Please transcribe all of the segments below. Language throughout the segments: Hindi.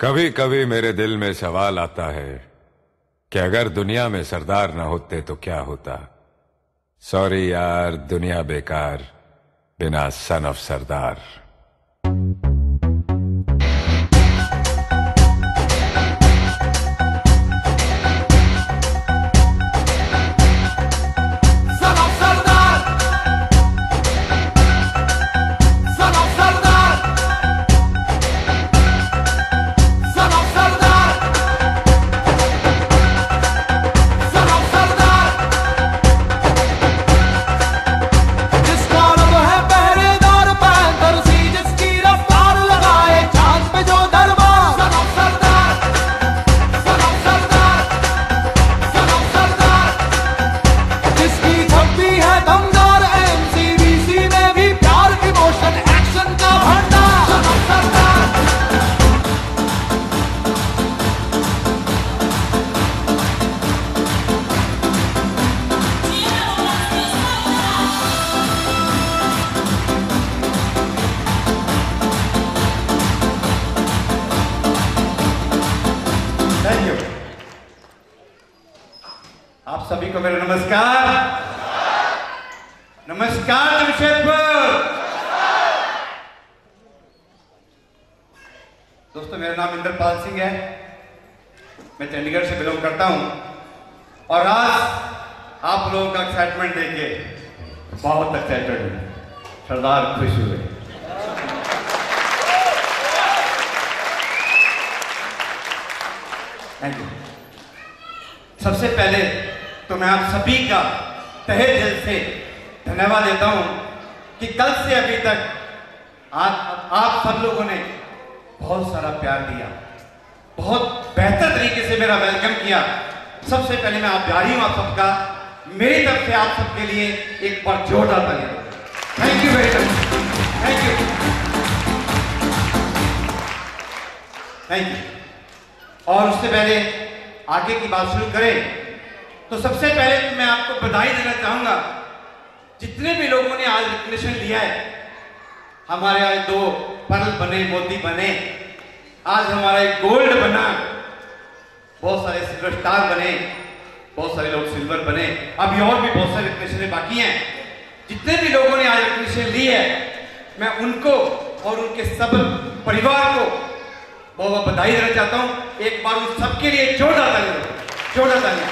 कभी कभी मेरे दिल में सवाल आता है कि अगर दुनिया में सरदार ना होते तो क्या होता? सॉरी यार, दुनिया बेकार, बिना son of Sardar. Thank you सबसे पहले तो मैं आप सभी का तहे दिल से धन्यवाद देता हूँ कि कल से अभी तक आज आप सब लोगों ने बहुत सारा प्यार दिया। बहुत बेहतर तरीके से मेरा वेलकम किया। सबसे पहले मैं आप आभारी हूँ आप सबका। मेरी तरफ़ से आप सबके लिए एक बार जोरदार तालियाँ thank you very much thank you thank you और उससे पहले आगे की बात शुरू करें तो सबसे पहले मैं आपको बधाई देना चाहूँगा। जितने भी लोगों ने आज रिकग्निशन लिया है, हमारे आज दो पर्ल बने, मोती बने। आज हमारा एक गोल्ड बना। बहुत सारे सिल्वर स्टार बने, बहुत सारे लोग सिल्वर बने। अभी और भी बहुत सारे रिकग्निशन बाकी हैं। जितने भी लोगों ने आज रिकग्निशन ली है, मैं उनको और उनके सब परिवार को बहुत बहुत बधाई देना चाहता हूँ। एक बार उन सबके लिए जोरदार तालियाँ जोरदार तालियाँ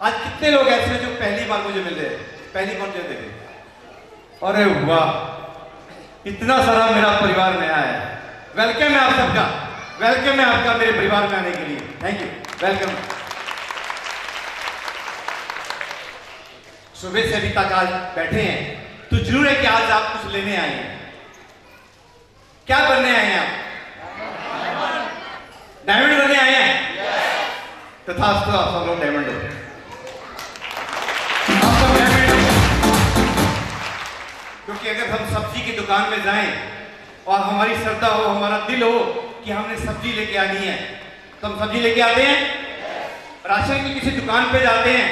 आज कितने लोग ऐसे हैं जो पहली बार मुझे मिले पहली बार मुझे देखे। अरे वाह, इतना सारा मेरा परिवार नया है। वेलकम है आप सबका। वेलकम है आपका मेरे परिवार में आने के लिए। थैंक यू वेलकम सुबह से अभी तक आज बैठे हैं। तो ज़रूर है कि आज आप कुछ लेने आए हैं। क्या बनने आए हैं आप? डायमंड बनने आए हैं? तथा तो आप सब लोग डायमंड क्योंकि अगर हम सब्ज़ी की दुकान में जाएँ और हमारी श्रद्धा हो, हमारा दिल हो कि हमने सब्ज़ी लेके आनी है तो हम सब्ज़ी लेके आते हैं? राशन की किसी दुकान पे जाते हैं?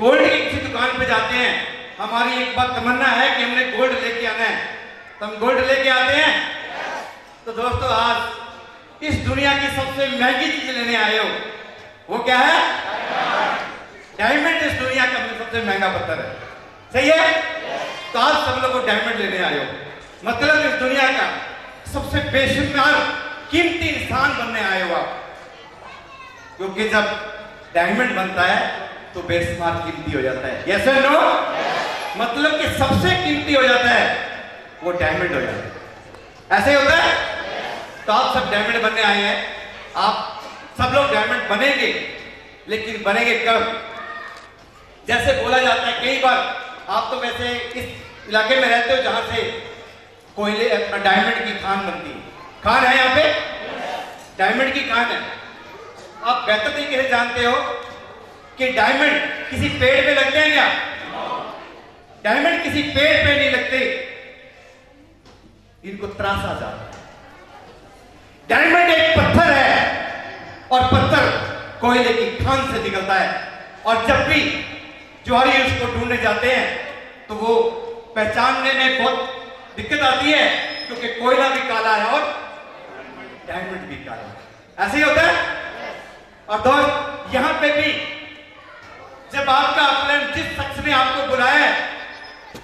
गोल्ड की किसी दुकान पे जाते हैं? हमारी एक बात तमन्ना है कि हमने गोल्ड लेके आना है। तो हम गोल्ड लेके आते हैं? तो दोस्तों, आज इस दुनिया की सबसे महँगी चीज़ लेने आए हो। वो क्या है? डायमंड। इस दुनिया का सबसे महँगा पत्थर है। सही है? तो आज सब लोग डायमंड लेने आए हो। मतलब इस दुनिया का सबसे बेशुमार कीमती इंसान बनने आए हो आप। क्योंकि जब डायमंड बनता है तो बेशुमार कीमती हो जाता है। यस नो मतलब कि सबसे कीमती हो जाता है, वो डायमंड हो जाता है। ऐसे ही होता है? yes. तो आप सब डायमंड बनने आए हैं। आप सब लोग डायमंड बनेंगे, लेकिन बनेंगे कब? जैसे बोला जाता है कई बार, आप तो वैसे इस इलाके में रहते हो जहाँ से कोयले डायमंड की खान बनती है। खान है यहाँ पे? डायमंड की खान है। आप बेहतर तरीके से जानते हो कि डायमंड किसी पेड़ पे लगते हैं क्या? डायमंड किसी पेड़ पे नहीं लगते। इनको त्रासा जाता है। डायमंड एक पत्थर है और पत्थर कोयले की खान से निकलता है। और जब भी ज्वारी उसको ढूँढने जाते हैं तो वो पहचानने में बहुत दिक्कत आती है क्योंकि कोयला भी काला है और डायमंड भी काला है। ऐसे ही होता है? और दोस्त यहाँ पे भी जब आपका अपलन जिस शख्स ने आपको बुलाया है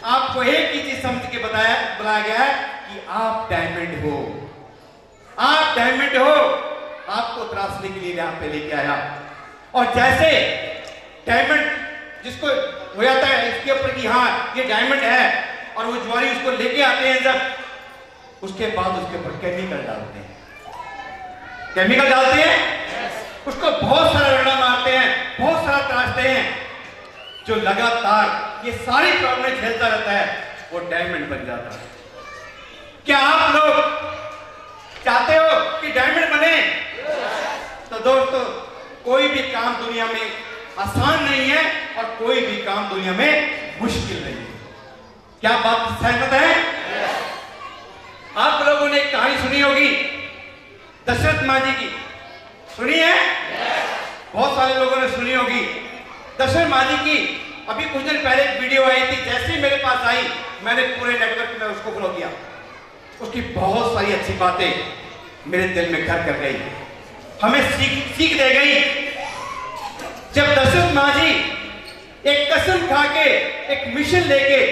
आपको एक ही चीज़ समझ के बताया बुलाया गया है कि आप डायमंड हो। आप डायमंड हो। आपको त्रासने के लिए यहाँ पे लेके आया। और जैसे डायमंड जिसको हो जाता है इसके ऊपर कि हाँ ये डायमंड है और वो ज्वारी उसको लेके आते हैं जब उसके बाद उसके ऊपर केमिकल डालते हैं। केमिकल डालते हैं? उसको बहुत सारा रड़ा बहुत तराशते हैं जो लगातार ये सारी प्रॉब्लम झेलता रहता है वो डायमंड बन जाता है। क्या आप लोग चाहते हो कि डायमंड बने? तो दोस्तों कोई भी काम दुनिया में आसान नहीं है और कोई भी काम दुनिया में मुश्किल नहीं है। क्या बात सहमत है? आप लोगों ने एक कहानी सुनी होगी दशरथ माँ जी की। सुनी है? बहुत सारे लोगों ने सुनी होगी। दशरथ माँ जी की, अभी कुछ दिन पहले एक वीडियो आई थी, जैसे ही मेरे पास आई, मैंने पूरे नेटवर्क में उसको फॉलो किया। उसकी बहुत सारी अच्छी बातें मेरे दिल में घर कर गई। हमें सीख सीख दे गई। जब दशरथ माँ जी एक कसम खा के, एक मिशन लेके,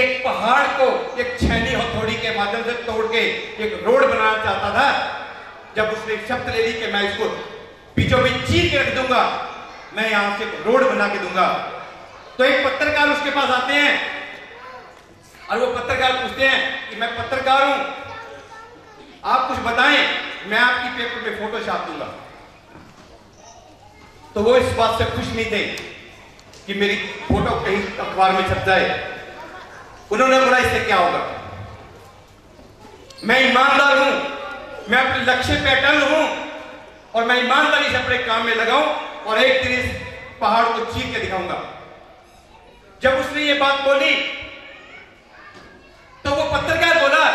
एक पहाड़ को एक छैनी हथौड़ी के माध्यम से तोड़ के एक रोड बनाना चाहता था, जब उसने शब्द ले ली कि मैं इसको बीचों बीच चीर के रख दूँगा मैं यहाँ से रोड बना के दूँगा। तो एक पत्रकार उसके पास आते हैं और वो पत्रकार पूछते हैं कि मैं पत्रकार हूँ। आप कुछ बताएँ, मैं आपकी पेपर में फ़ोटो छाप दूँगा। तो वो इस बात से खुश नहीं थे कि मेरी फ़ोटो कहीं अखबार में छप जाए। उन्होंने बोला, इससे क्या होगा? मैं ईमानदार हूँ, मैं अपने लक्ष्य पे अटल हूँ और मैं ईमानदारी से अपने काम में लगाऊँ। और एक दिन इस पहाड़ को चीर के दिखाऊँगा। जब उसने ये बात बोली तो वो पत्रकार बोला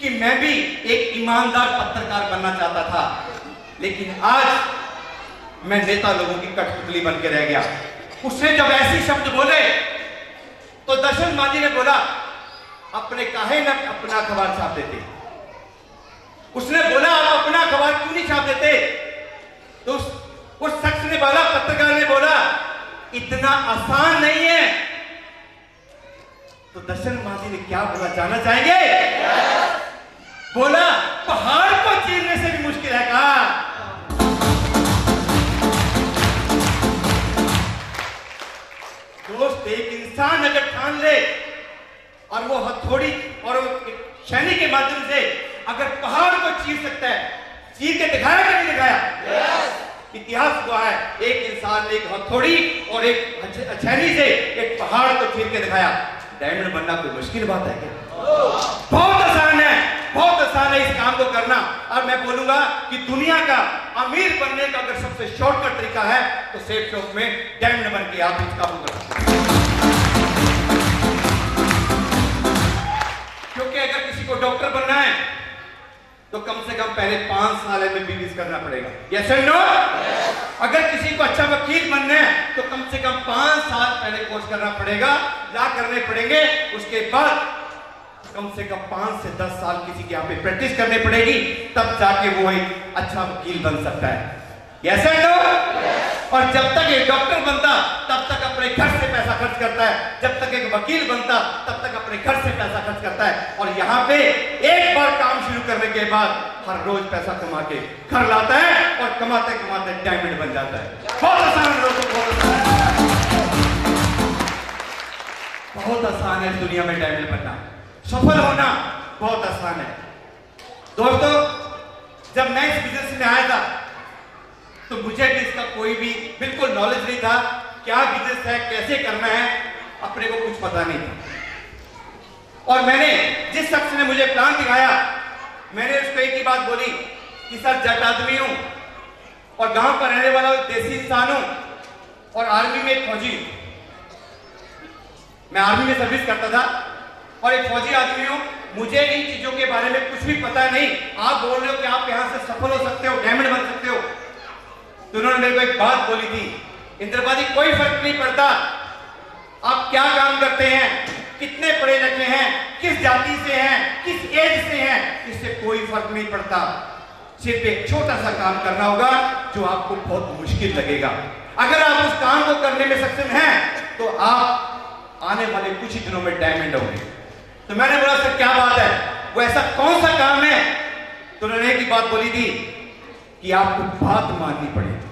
कि मैं भी एक ईमानदार पत्रकार बनना चाहता था, लेकिन आज मैं नेता लोगों की कठपुतली बन के रह गया। उसने जब ऐसी शब्द बोले तो दशरथ मांझी ने बोला, अपने काहे न अपना अखबार छाप देते? उसने बोला, आप अपना अखबार क्यों नहीं छाप देते? तो उस, उस शख्स ने बोला पत्रकार ने बोला इतना आसान नहीं है। तो दर्शन मांझी ने क्या बोला जाना चाहेंगे? बोला पहाड़ को चीरने से भी मुश्किल है। कहा। दोस्त एक इंसान अगर ठान ले और वो हथौड़ी और एक के माध्यम से अगर पहाड़ को चीर सकता है चीर के दिखाया कि नहीं दिखाया? इतिहास हुआ है एक इंसान ने एक हथौड़ी और एक छैनी से एक पहाड़ को चीर के दिखाया। डायमंड बनना कोई मुश्किल बात है क्या? बहुत आसान है बहुत आसान है इस काम को करना। और मैं बोलूँगा कि दुनिया का अमीर बनने का अगर सबसे शॉर्टकट तरीका है तो सेफ़ शॉप में डायमंड बन के आप इस काम को कर। सकते हैं। क्योंकि अगर किसी को डॉक्टर बनना है तो कम से कम पहले पाँच साल एमबीबीएस करना पड़ेगा। यस एंड नो अगर किसी को अच्छा वकील बनना है तो कम से कम पाँच साल पहले कोर्स करना पड़ेगा ला करने पड़ेंगे उसके बाद कम से कम पाँच से दस साल किसी के यहाँ पे प्रैक्टिस करनी पड़ेगी तब जाके वो एक अच्छा वकील बन सकता है। यस एंड नो और जब तक एक डॉक्टर बनता तब तक अपने घर से पैसा खर्च करता है। जब तक एक वकील बनता, तब तक अपने घर से पैसा खर्च करता है। और यहाँ पे एक बार काम शुरू करने के बाद हर रोज पैसा कमा के घर लाता है और कमाते कमाते डायमंड बन जाता है। बहुत आसान दोस्तों बहुत आसान है। बहुत आसान है दुनिया में डायमंड बनना। सफल होना बहुत आसान है। दोस्तों, जब मैं इस बिज़नेस में आया था तो मुझे भी इसका कोई भी बिल्कुल नॉलेज नहीं था। क्या बिज़नेस है, कैसे करना है, अपने को कुछ पता नहीं था। और मैंने जिस शख्स ने मुझे प्लान दिखाया, मैंने उसको एक ही बात बोली कि, सर, जट आदमी हूँ और गाँव पर रहने वाला देसी इंसान हूँ और आर्मी में एक फौजी मैं आर्मी में सर्विस करता था और एक फौजी आदमी हूँ। मुझे इन चीज़ों के बारे में कुछ भी पता नहीं। आप बोल रहे हो कि आप यहाँ से सफल हो सकते हो डायमंड बन सकते हो। तो उन्होंने मेरे को एक बात बोली थी इंद्रपादी कोई फ़र्क नहीं पड़ता। आप क्या काम करते हैं? कितने पढ़े लिखे हैं? किस जाति से हैं? किस एज से हैं? इससे कोई फ़र्क नहीं पड़ता। सिर्फ़ एक छोटा सा काम करना होगा, जो आपको बहुत मुश्किल लगेगा। अगर आप उस काम को करने में सक्षम हैं तो आप आने वाले कुछ ही दिनों में डायमंड होंगे तो मैंने बोला, सर, क्या बात है? वो ऐसा कौन सा काम है? तो उन्होंने की बात बोली थी कि आपको बात माननी पड़ेगी।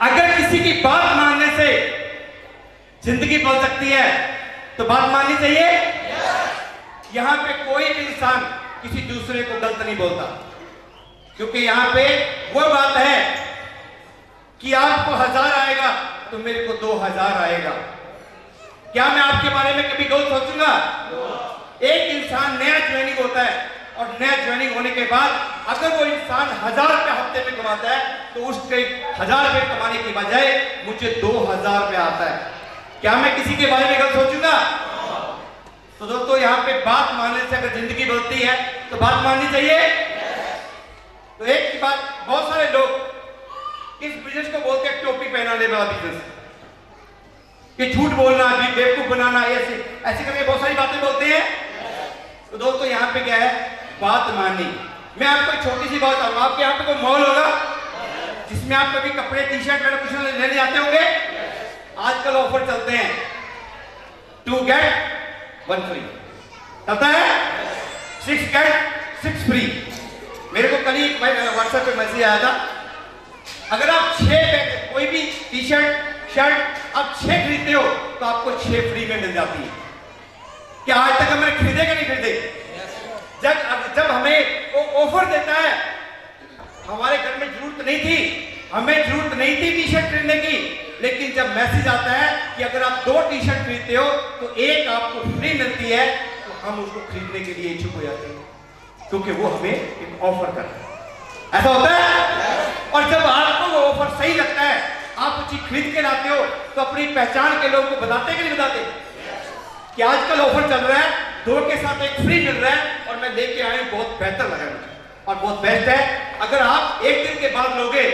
अगर किसी की बात मानने से ज़िंदगी बदल सकती है तो बात माननी चाहिए? यहाँ पे कोई भी इंसान किसी दूसरे को गलत नहीं बोलता। क्योंकि यहाँ पे वो बात है कि आपको हज़ार आएगा तो मेरे को दो हज़ार आएगा। क्या मैं आपके बारे में कभी गलत सोचूँगा? एक इंसान नया ज्वाइनिंग होता है और नया ज्वाइनिंग होने के बाद अगर वो इंसान हज़ार रुपए हफ़्ते में कमाता है तो उसके हज़ार रुपए कमाने की बजाय मुझे दो हज़ार रुपए आता है। क्या मैं किसी के बारे में गलत सोचूँगा तो दोस्तों, यहाँ पे बात मानने से अगर ज़िंदगी बदलती है तो बात माननी चाहिए? तो एक की बात, बहुत सारे लोग इस बिज़नेस को बोलते हैं, टोपी पहनाने वाला बिज़नेस कि झूठ बोलना भी बेवकूफ़ बनाना, ऐसे ऐसे करके बहुत सारी बातें बोलते हैं। तो दोस्तों, यहाँ पे क्या है? बात मानी। मैं आपको छोटी सी बात बताऊँगा आपके यहाँ पे कोई मॉल होगा जिसमें आप कभी कपड़े टी शर्ट वगैरह कुछ लेने जाते होंगे? आजकल ऑफ़र चलते हैं। टू गेट वन फ्री चलता है? सिक्स गेट सिक्स फ्री मेरे को कल ही व्हाट्सएप पे मैसेज आया था। अगर आप छह कोई भी टी शर्ट शर्ट आप छह खरीदते हो तो आपको छह फ्री में मिल जाती है। क्या आज तक हमने खरीदे कि नहीं खरीदे? जब जब हमें वो ऑफ़र देता है हमारे घर में ज़रूरत नहीं थी हमें ज़रूरत नहीं थी टी शर्ट खरीदने की लेकिन जब मैसेज आता है कि अगर आप दो टी शर्ट खरीदते हो तो एक आपको फ्री मिलती है तो हम उसको खरीदने के लिए इच्छुक हो जाते हैं क्योंकि वो हमें एक ऑफ़र करता है। ऐसा होता है? और जब आपको वो ऑफ़र सही लगता है आप चीज़ खरीद के लाते हो तो अपनी पहचान के लोगों को बताते कि नहीं बताते? कि आजकल ऑफ़र चल रहा है, दो के साथ एक फ्री मिल रहा है और मैं लेके आया बहुत बेहतर लगा मुझे। और बहुत बेस्ट है। अगर आप एक दिन के बाद लोगे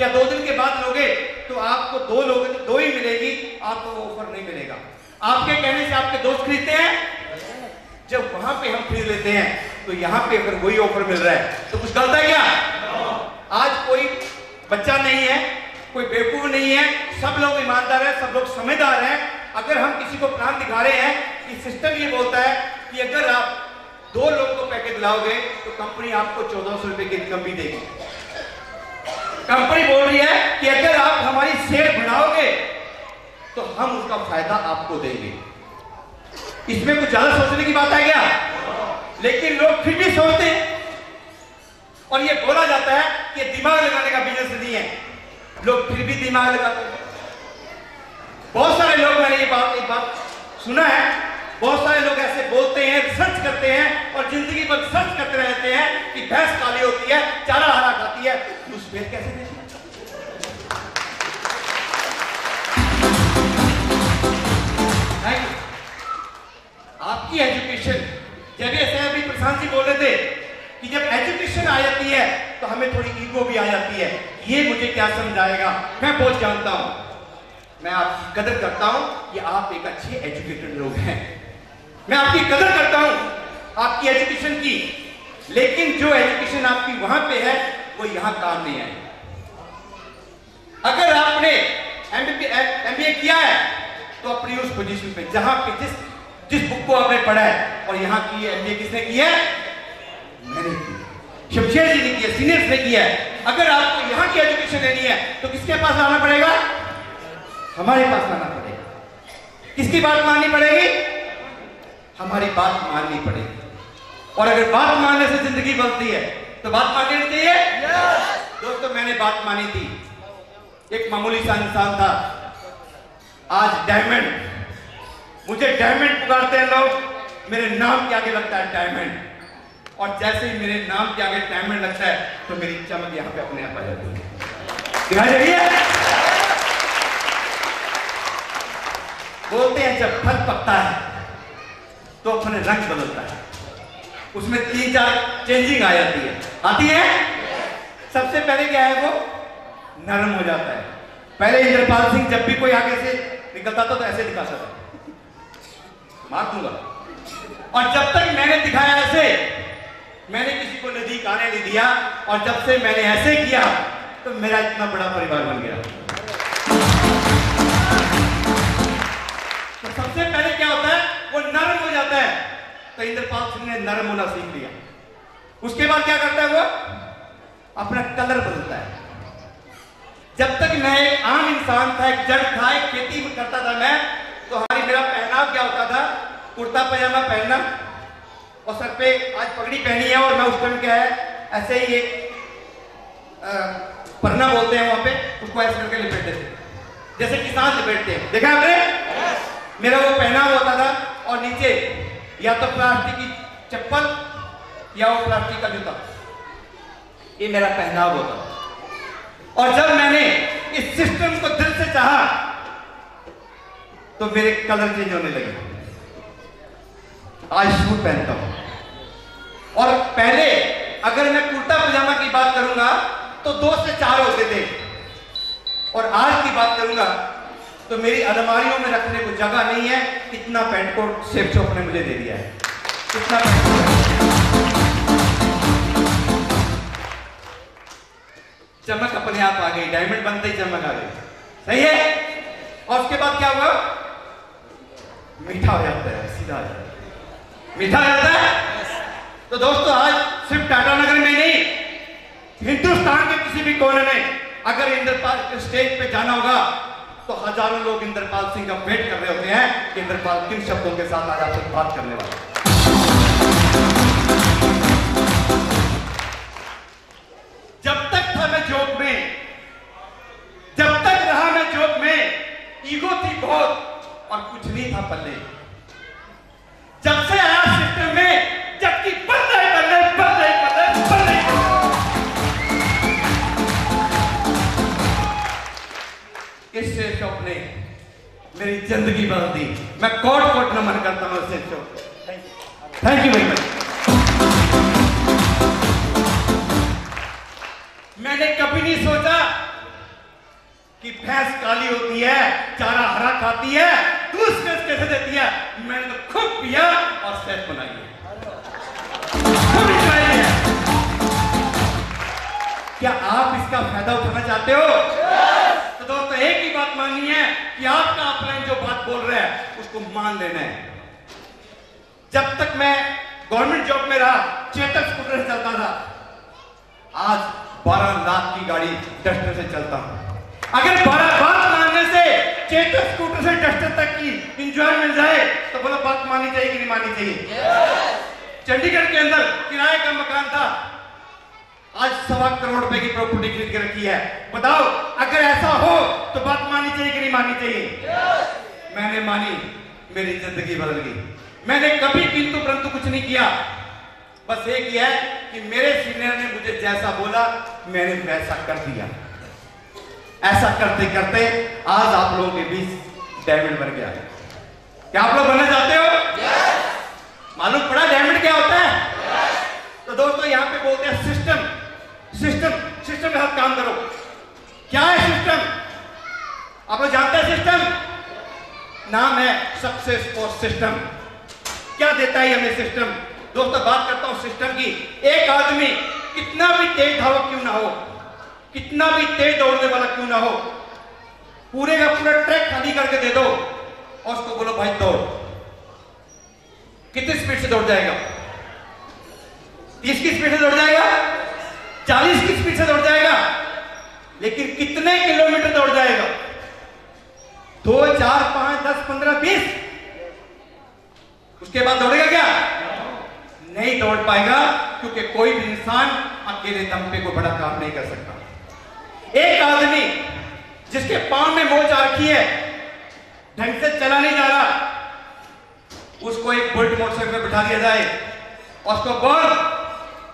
या दो दिन के बाद लोगे तो आपको दो लोगे, दो ही मिलेगी, आपको वो ऑफ़र नहीं मिलेगा। आपके कहने से आपके दोस्त खरीदते हैं? जब वहाँ पे हम खरीद लेते हैं तो यहाँ पे अगर वही ऑफ़र मिल रहा है तो कुछ गलत है क्या? आज कोई बच्चा नहीं है, कोई बेवकूफ़ नहीं है, सब लोग ईमानदार है, सब लोग समझदार हैं अगर हम किसी को प्लान दिखा रहे हैं कि सिस्टम ये बोलता है कि अगर आप दो लोगों को पैकेज लाओगे तो कंपनी आपको चौदह सौ रुपए की इनकम भी देगी। कंपनी बोल रही है कि अगर आप हमारी सेल बढ़ाओगे तो हम उसका फ़ायदा आपको देंगे। इसमें कुछ ज़्यादा सोचने की बात है क्या? लेकिन लोग फिर भी सोचते हैं। और ये बोला जाता है कि दिमाग लगाने का बिज़नेस नहीं है। लोग फिर भी दिमाग लगाते हैं। बहुत सारे लोग मैंने ये बात, एक बात सुना है। बहुत सारे लोग ऐसे बोलते हैं सर्च करते हैं और ज़िंदगी भर सर्च करते रहते हैं कि भैंस काली होती है, चारा हरा खाती है। उस पेड़ कैसे आपकी एजुकेशन जब ऐसे अभी प्रशांत जी बोल रहे थे कि जब एजुकेशन आ जाती है तो हमें थोड़ी ईगो भी आ जाती है। ये मुझे क्या समझाएगा? मैं बहुत जानता हूँ। मैं आपकी कदर करता हूँ कि आप एक अच्छे एजुकेटेड लोग हैं। मैं आपकी कदर करता हूँ आपकी एजुकेशन की। लेकिन जो एजुकेशन आपकी वहाँ पे है, वो यहाँ काम नहीं आई अगर आपने एमबीए किया है तो अपनी उस पोजीशन पे, जहाँ पे जिस जिस बुक को आपने पढ़ा है, और यहाँ की एमबीए किसने की है? मैंने की शमशेर जी ने किया सीनियर्स ने किया है। अगर आपको यहाँ की एजुकेशन लेनी है तो किसके पास आना पड़ेगा? हमारे पास आना पड़ेगा। किसकी बात माननी पड़ेगी? हमारी बात माननी पड़ेगी। और अगर बात मानने से ज़िंदगी बनती है तो बात मान लेनी चाहिए दोस्तों, मैंने बात मानी थी। एक मामूली सा इंसान था। आज डायमंड मुझे डायमंड पुकारते हैं लोग। मेरे नाम के आगे लगता है डायमंड और जैसे ही मेरे नाम के आगे डायमंड लगता है तो मेरी चमक यहाँ पे अपने आप आ जाती है। दिखाई दे रही है? बोलते हैं, जब फल पकता है तो अपने रंग बदलता है। उसमें तीन चार चेंजिंग आ जाती है। आती है? सबसे पहले क्या है वो? नरम हो जाता है। पहले इंद्रपाल सिंह जब भी कोई आगे से निकलता था तो ऐसे दिखाता था। मार दूँगा। और जब तक मैंने दिखाया ऐसे, मैंने किसी को नज़दीक आने नहीं दिया, और जब से मैंने ऐसे किया तो मेरा इतना बड़ा परिवार बन गया। सबसे पहले क्या होता है? वो नरम हो जाता है। तो इंद्रपाल सिंह ने नरम होना सीख लिया। उसके बाद क्या करता है वो? अपना कलर बदलता है। जब तक मैं एक आम इंसान था, एक जड़ था, एक खेती करता था मैं तो हमारी मेरा पहनाव क्या होता था? कुर्ता पजामा पहनना। और सर पे आज पगड़ी पहनी है और मैं उस टाइम क्या है, ऐसे ही एक परना बोलते हैं वहाँ पे, उसको ऐसे करके लिपेटते थे। जैसे किसान लिपेटते हैं। देखा आपने? मेरा वो पहनाव होता था और नीचे या तो प्लास्टिक की चप्पल या वो प्लास्टिक का जूता। ये मेरा पहनाव होता था। और जब मैंने इस सिस्टम को दिल से चाहा तो मेरे कलर चेंज होने लगे। आज सूट पहनता हूँ और पहले अगर मैं कुर्ता पजामा की बात करूँगा तो दो से चार होते थे। और आज की बात करूँगा तो मेरी अलमारियों में रखने को जगह नहीं है। इतना पेंट कोट सेफ़ शॉप ने मुझे दे दिया है। इतना चमक अपने आप आ गई। डायमंड बनते ही चमक आ गई। सही है? और उसके बाद क्या हुआ? मीठा हो जाता है, सीधा मीठा हो जाता है? तो दोस्तों, आज सिर्फ़ टाटा नगर में नहीं, हिंदुस्तान के किसी भी कोने में अगर इंद्रपाल स्टेज पे जाना होगा तो हज़ारों लोग इंद्रपाल सिंह का वेट कर रहे होते हैं कि इंद्रपाल किन शब्दों के साथ आज आपसे बात करने वाले जब तक था मैं जॉब में, जब तक रहा मैं जॉब में, ईगो थी बहुत और कुछ नहीं था पल्ले। जब से आया सिस्टम में, जबकि बल्ले बल्ले बल्ले बल्ले इस शॉप ने मेरी ज़िंदगी बदल दी मैं कोट कोट नमन करता हूँ इस shop thank you very much मैंने कभी नहीं सोचा कि भैंस काली होती है, चारा हरा खाती है दूध कैसे देती है। मैंने तो खूब पिया और सेहत बनाई है। क्या आप इसका फ़ायदा उठाना चाहते हो? तो एक ही बात माननी है कि आपका अपलाइन जो बात बोल रहा है उसको मान लेना है। जब तक मैं गवर्नमेंट जॉब में रहा चेतक स्कूटर से चलता था आज 12 लाख की गाड़ी डस्टर से चलता हूँ। अगर बारह बात मानने से चेतक स्कूटर से डस्टर तक की इंजॉय मिल जाए तो बोलो बात माननी चाहिए कि नहीं माननी चाहिए? चंडीगढ़ के अंदर किराए का मकान था आज सवा करोड़ रुपए की प्रॉपर्टी खरीद के रखी है। बताओ अगर ऐसा हो तो बात माननी चाहिए कि नहीं माननी चाहिए? मैंने मानी मेरी ज़िंदगी बदल गई। मैंने कभी किंतु परंतु कुछ नहीं किया। बस एक ही है कि मेरे सीनियर ने मुझे जैसा बोला मैंने वैसा कर दिया। ऐसा करते करते आज आप लोगों के बीच डायमंड बन गया। क्या आप लोग बनना चाहते हो? मालूम पड़ा डायमंड क्या होता है? तो दोस्तों यहाँ पे बोलते हैं सिस्टम सिस्टम सिस्टम के साथ काम करो। क्या है सिस्टम? आप लोग जानते हैं सिस्टम? नाम है सक्सेस फॉर सिस्टम। क्या देता है हमें सिस्टम? दोस्तों, बात करता हूँ सिस्टम की। एक आदमी कितना भी तेज धावक क्यों ना हो, कितना भी तेज दौड़ने वाला क्यों ना हो, पूरे का पूरा ट्रैक खाली करके दे दो और उसको बोलो, भाई, दौड़। कितनी स्पीड से दौड़ जाएगा? तीस की स्पीड से दौड़ जाएगा? चालीस की स्पीड से दौड़ जाएगा? लेकिन कितने किलोमीटर दौड़ जाएगा? दो, चार, पाँच, दस, पंद्रह, बीस। उसके बाद दौड़ेगा क्या? नहीं दौड़ पाएगा, क्योंकि कोई भी इंसान अकेले दम पे कोई बड़ा काम नहीं कर सकता। एक आदमी जिसके पाँव में मोच आ रखी है, ढंग से चला नहीं जा रहा, उसको एक बुलेट मोटरसाइकिल पे बिठा दिया जाए, और उसको बोल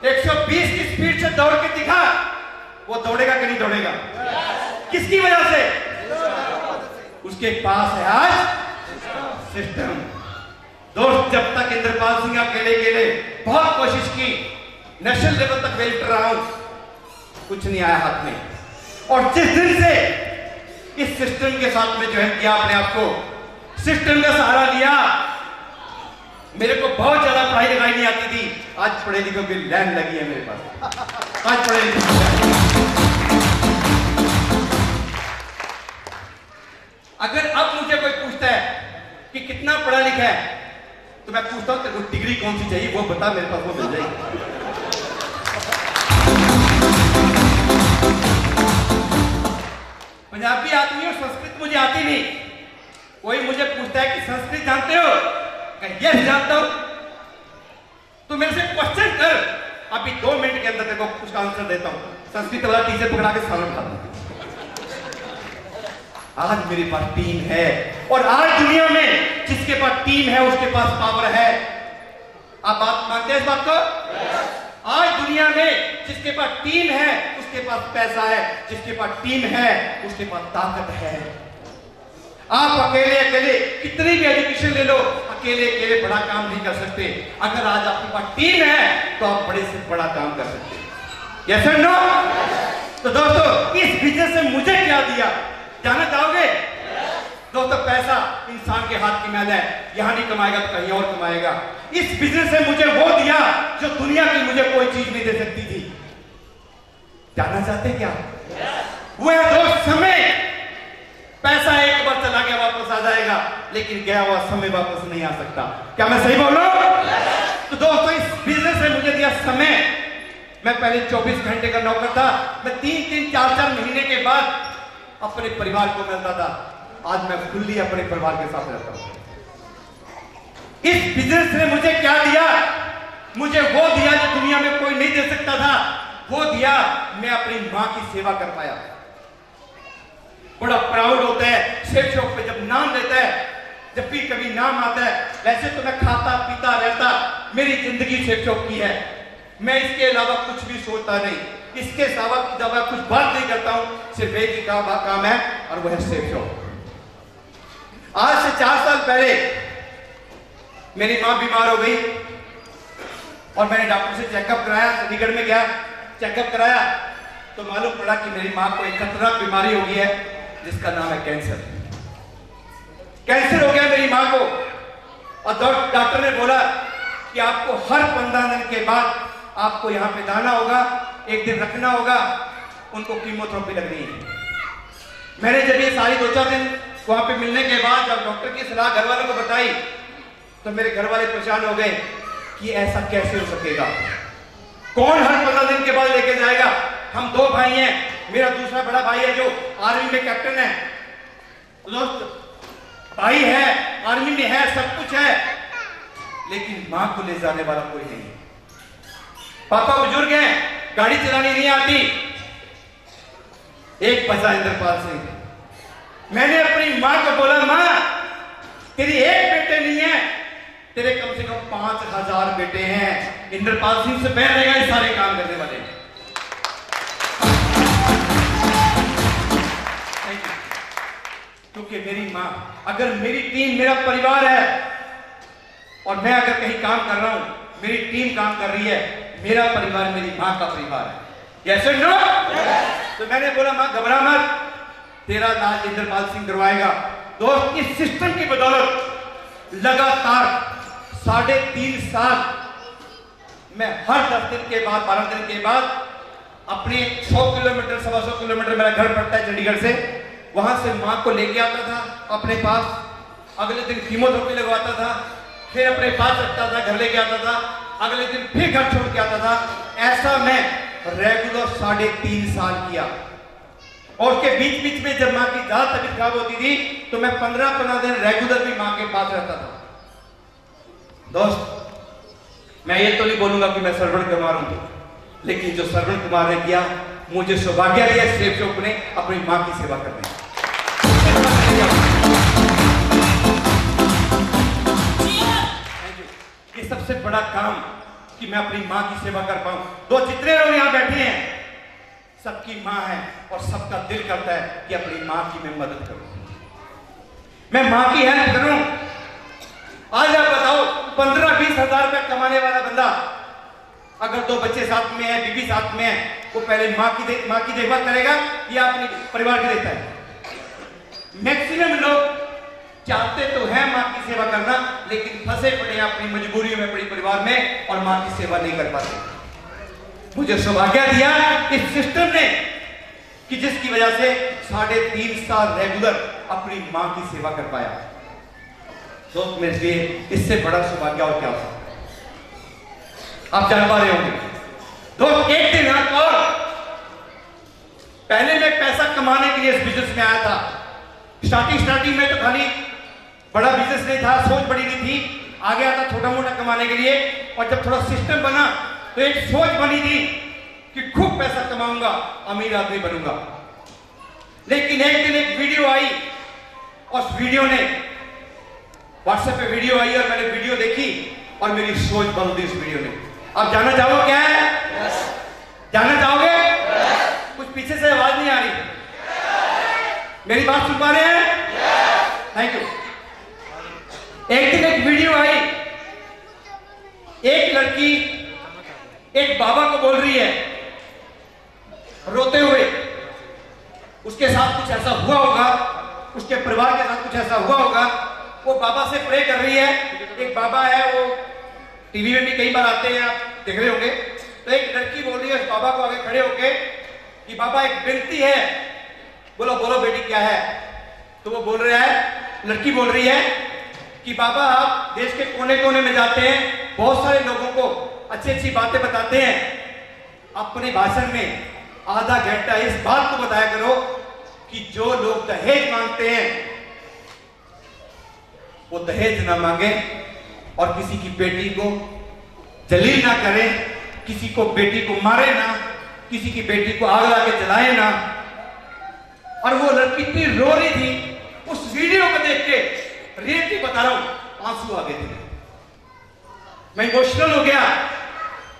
120 की स्पीड से दौड़ के दिखा, वो दौड़ेगा कि नहीं दौड़ेगा? किसकी वजह से? उसके पास है आज सिस्टम दोस्त, जब तक इंद्रपाल सिंह अकेले अकेले बहुत कोशिश की। नेशनल लेवल तक वेल्ट रहा हूँ कुछ नहीं आया हाथ में। और जिस दिन से इस सिस्टम के साथ में ज्वाइन किया अपने आप को सिस्टम का सहारा लिया आती थी। आज पढ़े लिखों की लैंड लगी है मेरे पास। आज पढ़े लिखों की। अगर अब मुझे कोई पूछता है कि कितना पढ़ा लिखा है तो मैं पूछता हूँ, तेरे को डिग्री कौन सी चाहिए? वो बता मेरे पास, वो मिल जाएगी। पंजाबी आदमी और संस्कृत मुझे आती नहीं। कोई मुझे पूछता है कि संस्कृत जानते हो? यस जानता हूँ। तो मेरे से क्वेश्चन कर। अभी दो मिनट के अंदर तेरे को उसका आंसर देता हूँ। संस्कृत वाला टीचर पकड़ा के सालन खाता आज मेरे पास टीम है और आज दुनिया में जिसके पास टीम है उसके पास पावर है। आप बात मानते हैं इस बात को? आज दुनिया में जिसके पास टीम है उसके पास पैसा है। जिसके पास टीम है उसके पास ताकत है। आप अकेले अकेले कितनी भी एजुकेशन ले लो अकेले अकेले बड़ा काम नहीं कर सकते। अगर आज आपके पास टीम है तो आप बड़े से बड़ा काम कर सकते हैं। यस नो तो दोस्तों इस बिज़नेस से मुझे क्या दिया? जाना चाहोगे? दोस्तों पैसा इंसान के हाथ की मैल है। यहाँ नहीं कमाएगा तो कहीं और कमाएगा। इस बिज़नेस से मुझे वो दिया जो दुनिया की मुझे कोई चीज़ नहीं दे सकती थी। जानना चाहते क्या? वो है दोस्त समय पैसा एक बार चला गया वापस आ जाएगा, लेकिन गया हुआ समय वापस नहीं आ सकता। क्या मैं सही बोल रहा हूँ? तो दोस्तों, इस बिज़नेस ने मुझे दिया समय। मैं पहले 24 घंटे का नौकर था। मैं तीन तीन, चार चार महीने के बाद अपने परिवार को मिलता था। आज मैं फुल्ली अपने परिवार के साथ रहता हूँ। इस बिज़नेस ने मुझे क्या दिया? मुझे वो दिया जो दुनिया में कोई नहीं दे सकता था। वो दिया मैं अपनी माँ की सेवा कर पाया। बड़ा प्राउड होता है, शेर शौक पे जब नाम लेता है, जब भी कभी नाम आता है, वैसे तो मैं खाता, पीता, रहता, मेरी ज़िंदगी शेर शौक की है। मैं इसके अलावा कुछ भी सोचता नहीं। इसके अलावा अलावा कुछ बात नहीं करता हूँ, सिर्फ़ एक ही काम काम है, और वह है शौक। आज से चार साल पहले मेरी माँ बीमार हो गई, और मैंने डॉक्टर से चेकअप कराया चंडीगढ़ में गया चेकअप कराया तो मालूम पड़ा कि मेरी माँ को एक खतरनाक बीमारी हो गई है। जिसका नाम है कैंसर। कैंसर हो गया मेरी माँ को। और डॉक्टर ने बोला कि आपको हर पंद्रह दिन के बाद आपको यहाँ पे जाना होगा, एक दिन रखना होगा, उनको कीमोथेरेपी लगनी है। मैंने जब ये सारी दो चार दिन वहाँ पे मिलने के बाद जब डॉक्टर की सलाह घर वालों को बताई तो मेरे घर वाले परेशान हो गए कि ऐसा कैसे हो सकेगा? कौन हर पंद्रह दिन के बाद लेके जाएगा? हम दो भाई हैं। मेरा दूसरा बड़ा भाई है जो आर्मी में कैप्टन है। दोस्त, भाई है आर्मी में है, सब कुछ है। लेकिन माँ को ले जाने वाला कोई नहीं। पापा बुज़ुर्ग हैं, गाड़ी चलानी नहीं आती। एक पैसा इंद्रपाल सिंह मैंने अपनी माँ को बोला, माँ, तेरी एक बेटे नहीं है। तेरे कम से कम पाँच हज़ार बेटे हैं। इंद्रपाल सिंह से पहले रहेगा सारे काम करने वाले Thank क्योंकि मेरी माँ अगर मेरी टीम मेरा परिवार है और मैं अगर कहीं काम कर रहा हूँ मेरी टीम काम कर रही है मेरा परिवार मेरी माँ का परिवार है। कैसे नो तो मैंने बोला माँ घबरा मत। तेरा इलाज इंद्रपाल सिंह करवाएगा दोस्त इस सिस्टम की बदौलत लगातार साढ़े तीन साल मैं हर दस दिन के बाद बारह दिन के बाद अपने सौ किलोमीटर सवा सौ किलोमीटर मेरा घर पड़ता है चंडीगढ़ से। वहाँ से माँ को लेके आता था, अपने पास अगले दिन कीमोथेरेपी लगवाता था, फिर अपने पास रखता था, घर लेके आता था, अगले दिन फिर घर छोड़ के आता था। ऐसा मैं रेगुलर साढ़े तीन साल किया। और उसके बीच बीच में जब माँ की ज़्यादा तबीयत खराब होती थी तो मैं पंद्रह पंद्रह दिन रेगुलर भी माँ के पास रहता था। दोस्त, मैं ये तो नहीं बोलूँगा कि मैं सरवण कुमार हूँ, लेकिन जो सरवण कुमार ने किया, मुझे सौभाग्य दिया चौक ने अपनी माँ की सेवा करने। सबसे बड़ा काम कि मैं अपनी माँ की सेवा कर पाऊँ। दो जितने लोग यहाँ बैठे हैं। सबकी माँ है और सबका दिल करता है कि अपनी माँ की मैं मदद करूँ। मैं माँ की हेल्प करूँ। आज आप बताओ, पंद्रह बीस हज़ार रुपया कमाने वाला बंदा, अगर दो बच्चे साथ में है बीबी साथ में है, वो पहले माँ की माँ की देखभाल करेगा या अपने परिवार की देखता है चाहते तो है माँ की सेवा करना, लेकिन फंसे पड़े अपनी मजबूरियों में, अपने परिवार में, और माँ की सेवा नहीं कर पाते। मुझे सौभाग्य दिया इस सिस्टम ने कि जिसकी वजह से साढ़े तीन साल रेगुलर अपनी माँ की सेवा कर पाया। दोस्त मेरे लिए इससे बड़ा सौभाग्य और क्या हो सकता आप जान पा रहे होंगे। दोस्त एक दिन रात और पहले मैं पैसा कमाने के लिए इस बिज़नेस में आया था। स्टार्टिंग स्टार्टिंग में तो खाली बड़ा बिज़नेस नहीं था सोच बड़ी नहीं थी। आ गया था छोटा मोटा कमाने के लिए। और जब थोड़ा सिस्टम बना तो एक सोच बनी थी कि खूब पैसा कमाऊँगा अमीर आदमी बनूँगा। लेकिन एक दिन एक वीडियो आई और उस वीडियो ने व्हाट्सएप पे वीडियो आई और मैंने वीडियो देखी और मेरी सोच बदल दी उस वीडियो ने आप जानना चाहोगे क्या? है जानना चाहोगे? Yes. कुछ पीछे से आवाज़ नहीं आ रही। yes. मेरी बात सुन पा रहे हैं? थैंक यू एक दिन एक वीडियो आई। एक लड़की एक बाबा को बोल रही है, रोते हुए। उसके साथ कुछ ऐसा हुआ होगा, उसके परिवार के साथ कुछ ऐसा हुआ होगा। वो बाबा से प्रे कर रही है। एक बाबा है, वो टीवी में भी कई बार आते हैं, आप देख रहे होंगे। तो एक लड़की बोल रही है, उस बाबा को आगे खड़े होके कि, बाबा, एक विनती है। बोलो बोलो बेटी, क्या है? तो वो बोल रहा है, लड़की बोल रही है कि बाबा, आप देश के कोने कोने में जाते हैं, बहुत सारे लोगों को अच्छी अच्छी बातें बताते हैं। अपने भाषण में आधा घंटा इस बात को बताया करो कि जो लोग दहेज मांगते हैं, वो दहेज ना मांगे और किसी की बेटी को जलील ना करें, किसी को बेटी को मारे ना, किसी की बेटी को आग लगा के जलाए ना। और वो लड़की इतनी रो रही थी, उस वीडियो को देख के रियलिटी बता रहा हूँ आँसू आ गए थे। मैं इमोशनल हो गया।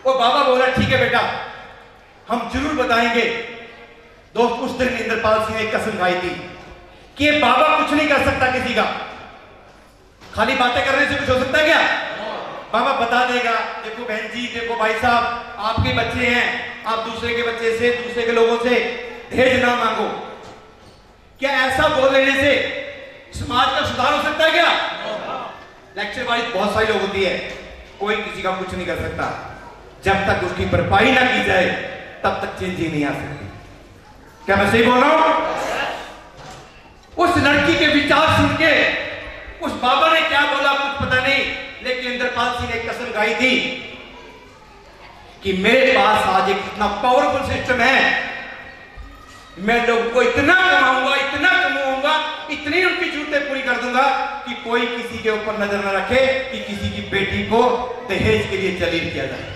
वो बाबा बोला, ठीक है बेटा, हम ज़रूर बताएँगे। दोस्त उस दिन इंद्रपाल सिंह ने कसम खाई थी कि ये बाबा कुछ नहीं कर सकता किसी का। खाली बातें करने से कुछ हो सकता क्या? बाबा बता देगा, देखो बहन जी, देखो भाई साहब, आपके बच्चे हैं, आप दूसरे के बच्चे से, दूसरे के लोगों से भेज ना मांगो। क्या ऐसा बोल लेने से समाज का सुधार हो सकता है क्या? लेक्चर वाली बहुत सारी लोग होती है। कोई किसी का कुछ नहीं कर सकता। जब तक उसकी भरपाई ना की जाए, तब तक चेंज ही नहीं आ सकती। क्या मैं सही बोल रहा हूँ? उस लड़की के विचार सुन के उस बाबा ने क्या बोला कुछ पता नहीं, लेकिन इंद्रपाल सिंह ने कसम गाई थी कि मेरे पास आज एक इतना पावरफुल सिस्टम है मैं लोगों को इतना कमाऊँगा इतना कमाऊँगा इतनी उनकी जरूरतें पूरी कर दूँगा कि कोई किसी के ऊपर नज़र न रखे कि किसी की बेटी को दहेज के लिए जलील किया जाए।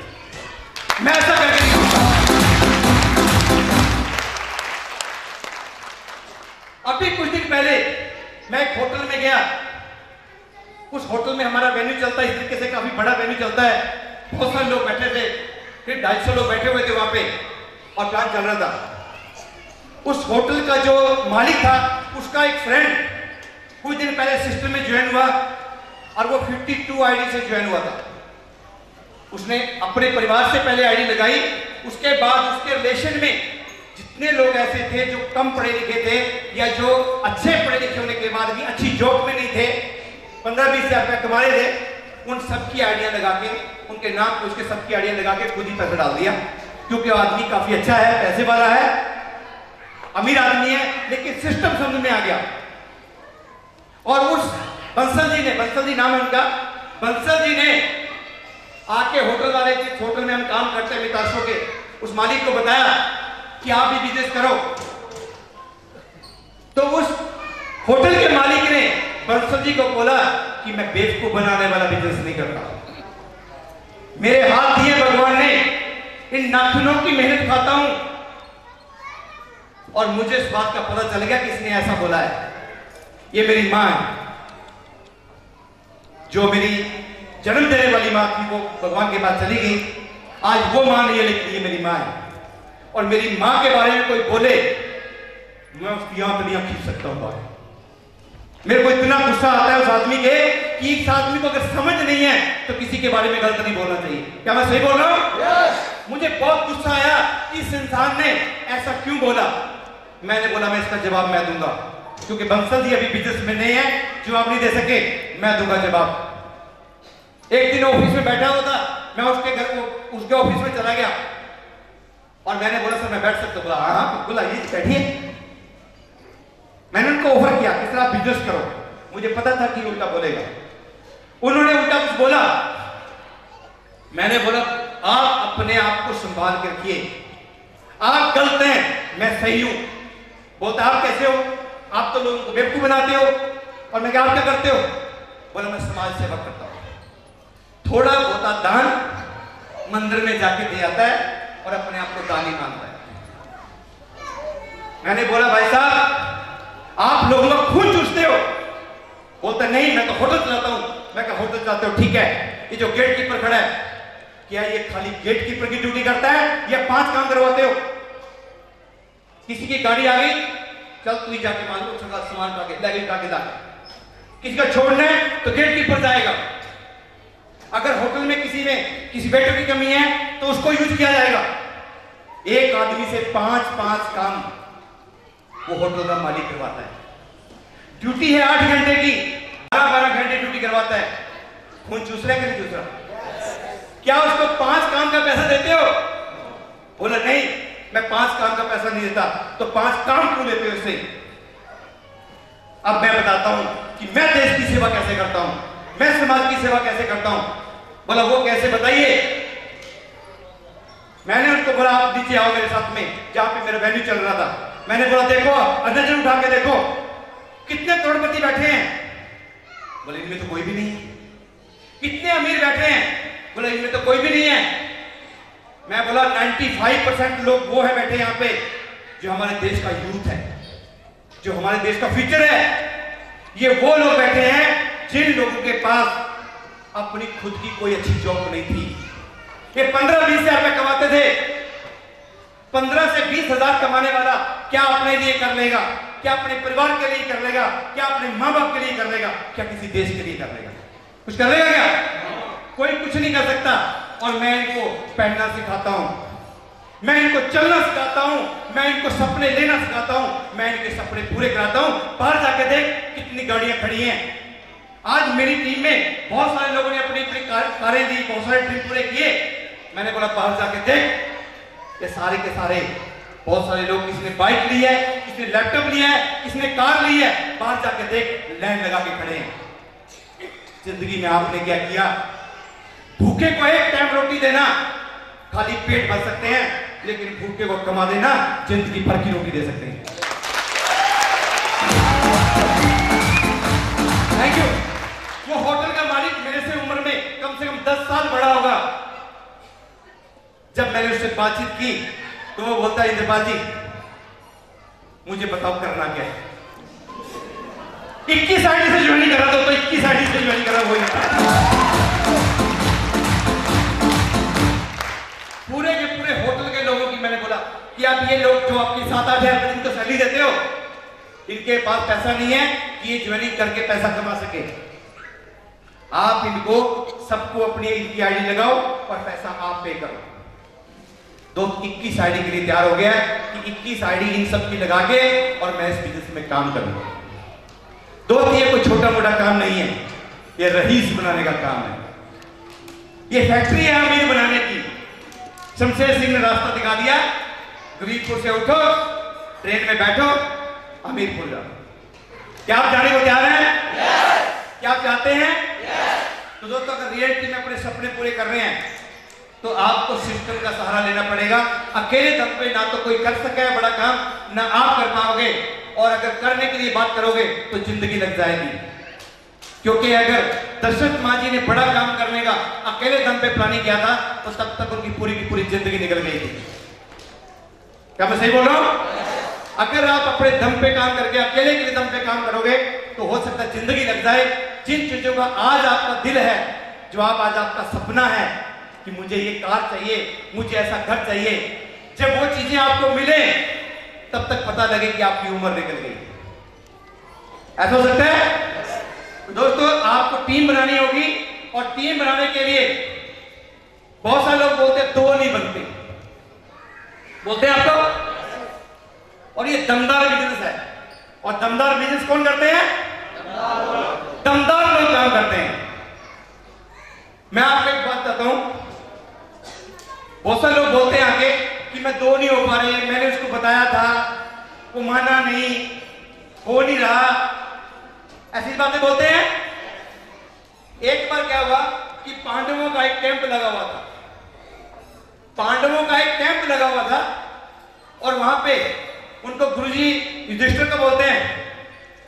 मैं ऐसा करके अभी कुछ दिन पहले मैं एक होटल में गया। उस होटल में हमारा वेन्यू चलता है, इस तरीके से काफ़ी बड़ा वेन्यू चलता है। बहुत सारे लोग बैठे थे फिर ढाई सौ लोग बैठे हुए थे वहाँ पे। और प्लान चल रहा था। उस होटल का जो मालिक था, उसका एक फ्रेंड कुछ दिन पहले सिस्टम में ज्वाइन हुआ और वो 52 आईडी से ज्वाइन हुआ था। उसने अपने परिवार से पहले आईडी लगाई, उसके बाद उसके रिलेशन में जितने लोग ऐसे थे जो कम पढ़े लिखे थे या जो अच्छे पढ़े लिखे होने के बाद भी अच्छी जॉब में नहीं थे, पंद्रह बीस हज़ार रुपया कमा रहे थे, उन सबकी आइडिया लगा के, उनके नाम उसके सबकी आइडिया लगा के खुद ही पैसा डाल दिया। क्योंकि आदमी काफ़ी अच्छा है, पैसे वाला है अमीर आदमी है, लेकिन सिस्टम समझ में आ गया। और उस बंसल जी ने, बंसल जी नाम है उनका, बंसल जी ने आके होटल वाले जिस होटल में हम काम करते हैं मिताशों के, उस मालिक को बताया कि आप भी बिज़नेस करो। तो उस होटल के मालिक ने बंसल जी को बोला कि मैं बेवकूफ़ बनाने वाला बिज़नेस नहीं करता। मेरे हाथ दिए भगवान ने, इन नाखूनों की मेहनत खाता हूँ। और मुझे इस बात का पता चल गया कि इसने ऐसा बोला है। ये मेरी माँ है। जो मेरी जन्म देने वाली माँ थी वो भगवान के पास चली गई। आज वो माँ नहीं है लेकिन ये मेरी माँ है। और मेरी माँ के बारे में कोई बोले मैं उसकी आंतलियाँ खींच सकता हूँ मेरे को इतना गुस्सा आता है उस आदमी के कि इस आदमी को अगर समझ नहीं है तो किसी के बारे में गलत नहीं बोलना चाहिए। क्या मैं सही बोल रहा हूँ? Yes. मुझे बहुत गुस्सा आया इस इंसान ने ऐसा क्यों बोला? मैंने बोला, मैं इसका जवाब मैं दूँगा। क्योंकि बंसल जी अभी बिज़नेस में नहीं है, जवाब नहीं दे सके, मैं दूँगा जवाब। एक दिन ऑफ़िस में बैठा हुआ था, मैं उसके घर उसके ऑफ़िस में चला गया। और मैंने बोला, सर, मैं बैठ सकता बोला हाँ हाँ बिल्कुल, आइए, बैठिए। मैंने उनको ऑफ़र किया किस तरह बिज़नेस करो। मुझे पता था कि उल्टा बोलेगा। उन्होंने उल्टा कुछ बोला। मैंने बोला, आप अपने आप को संभाल के रखिए। आप गलत हैं, मैं सही हूँ। बोलता आप कैसे हो? आप तो लोगों को बेवकूफ़ बनाते हो और मैं क्या आप क्या करते हो? बोला, मैं समाज सेवा करता हूँ। थोड़ा बहुत दान मंदिर में जाके दे आता है और अपने आप को दानी मानता है। मैंने बोला, भाई साहब, आप लोगों का खून चूसते हो। बोलते, नहीं, मैं तो होटल चलाता हूँ। मैं क्या होटल चलाते हो? ठीक है। ये जो गेट कीपर खड़ा है, क्या ये खाली गेट कीपर की ड्यूटी करता है या पाँच काम करवाते हो? किसी की गाड़ी आ गई, चल तू ही जाके मान लो उसका सामान उठा लगेज उठा के किसी का छोड़ना है तो गेट कीपर जाएगा अगर होटल में किसी में, किसी वेटर की कमी है तो उसको यूज़ किया जाएगा। एक आदमी से पाँच पाँच काम वो होटल का मालिक करवाता है। ड्यूटी है आठ घंटे की, बारह बारह घंटे ड्यूटी करवाता है। खून चूस रहा रहा? क्या उसको पाँच काम का पैसा देते हो? बोला, नहीं मैं पाँच काम का पैसा नहीं देता तो पाँच काम क्यों लेते हो उससे अब मैं बताता हूँ कि मैं देश की सेवा कैसे करता हूँ, मैं समाज की सेवा कैसे करता हूँ। बोला, वो कैसे बताइए? मैंने उनको बोला, आप नीचे आओ मेरे साथ में, जहाँ पे मेरा वेन्यू चल रहा था। मैंने बोला, देखो नज़र उठा के देखो, कितने करोड़पति बैठे हैं? बोले, इनमें तो कोई भी नहीं है। कितने अमीर बैठे हैं? बोले, इनमें तो कोई भी नहीं है। मैं बोला, 95 परसेंट लोग वो है बैठे यहाँ पे जो हमारे देश का यूथ है, जो हमारे देश का फ्यूचर है। ये वो लोग बैठे हैं जिन लोगों के पास अपनी खुद की कोई अच्छी जॉब नहीं थी। ये पंद्रह बीस हज़ार रुपए कमाते थे। पंद्रह से बीस हज़ार कमाने वाला क्या अपने लिए कर लेगा? क्या अपने परिवार के लिए कर लेगा? क्या अपने माँ बाप के लिए कर लेगा? क्या किसी देश के लिए कर लेगा? कुछ कर लेगा क्या? कोई कुछ नहीं कर सकता। और मैं इनको पहनना सिखाता हूँ। मैं इनको चलना सिखाता हूँ, मैं इनको सपने लेना सिखाता हूँ, मैं इनके सपने पूरे कराता हूँ। बाहर जाके देख कितनी गाड़ियाँ खड़ी हैं। आज मेरी टीम में बहुत सारे लोगों ने अपनी अपनी कारें दी, बहुत सारे ट्रिप पूरे किए। मैंने बोला, बाहर जाके देख, ये सारे के सारे, बहुत सारे लोग किसी ने बाइक ली है किसी ने लैपटॉप लिया है किसी ने कार ली है। बाहर जाके देख, लाइन लगा के खड़े हैं। ज़िंदगी में आपने क्या किया? भूखे को एक टाइम रोटी देना। खाली पेट भर सकते हैं, लेकिन भूखे को कमा देना, ज़िंदगी भर की रोटी दे सकते हैं। थैंक यू वो होटल का मालिक मेरे से उम्र में कम से कम दस साल बड़ा होगा। जब मैंने उससे बातचीत की तो वो बोलता है इंद्रपाल जी, मुझे बताओ करना क्या है? इक्कीस आईडी से ज्वाइनिंग करा दो तो इक्कीस आईडी से ज्वाइनिंग करा, वही। पूरे के पूरे होटल के लोगों की मैंने बोला कि आप ये लोग जो आपके सात आठ हज़ार दिन तो सैलरी देते हो, इनके पास पैसा नहीं है कि ये ज्वाइनिंग करके पैसा कमा सके। आप इनको सबको अपनी इनकी आईडी लगाओ और पैसा आप पे करो। दो इक्कीस आईडी के लिए तैयार हो गया कि इक्कीस आईडी इन सब की लगा के और मैं इस बिज़नेस में काम करूँगा दोस्त ये कोई छोटा मोटा काम नहीं है, ये रहीस बनाने का काम है। ये फैक्ट्री है अमीर बनाने की। शमशेर सिंह ने रास्ता दिखा दिया। गरीबपुर से उठो ट्रेन में बैठो अमीरपुर जाओ। क्या आप जाने को तैयार हैं? Yes! क्या आप चाहते हैं? Yes! तो दोस्तों अगर रियलिटी में अपने सपने पूरे कर रहे हैं तो आपको सिस्टम का सहारा लेना पड़ेगा। अकेले दम पे ना तो कोई कर सके बड़ा काम ना आप कर पाओगे। और अगर करने के लिए बात करोगे तो ज़िंदगी लग जाएगी। क्योंकि अगर दशरथ माँ जी ने बड़ा काम करने का अकेले दम पे प्लानिंग किया था तो तब तक उनकी पूरी की पूरी ज़िंदगी निकल गई थी। क्या मैं सही बोल रहा हूँ? अगर आप अपने दम पे काम करके, अकेले के दम पे काम करोगे तो हो सकता है ज़िंदगी लग जाए। जिन चीज़ों का आज आपका दिल है, जो आप आज आपका सपना है, कि मुझे ये कार चाहिए, मुझे ऐसा घर चाहिए, जब वो चीज़ें आपको मिले, तब तक पता लगे कि आपकी उम्र निकल गई। ऐसा हो सकता है? दोस्तों, आपको टीम बनानी होगी और टीम बनाने के लिए बहुत सारे लोग बोलते दो नहीं बनते। बोलते हैं आपको और ये दमदार बिज़नेस है। और दमदार बिज़नेस कौन करते हैं? दमदार लोग काम करते हैं। मैं आपको एक बात बताता हूँ बहुत सारे लोग बोलते हैं आगे कि मैं दो नहीं हो पा रहे, मैंने उसको बताया था, वो माना नहीं, हो नहीं रहा। ऐसी बातें बोलते हैं? एक बार क्या हुआ कि पांडवों का एक कैंप लगा हुआ था। पांडवों का एक कैंप लगा हुआ था और वहाँ पे उनको गुरुजी युधिष्ठिर को बोलते हैं,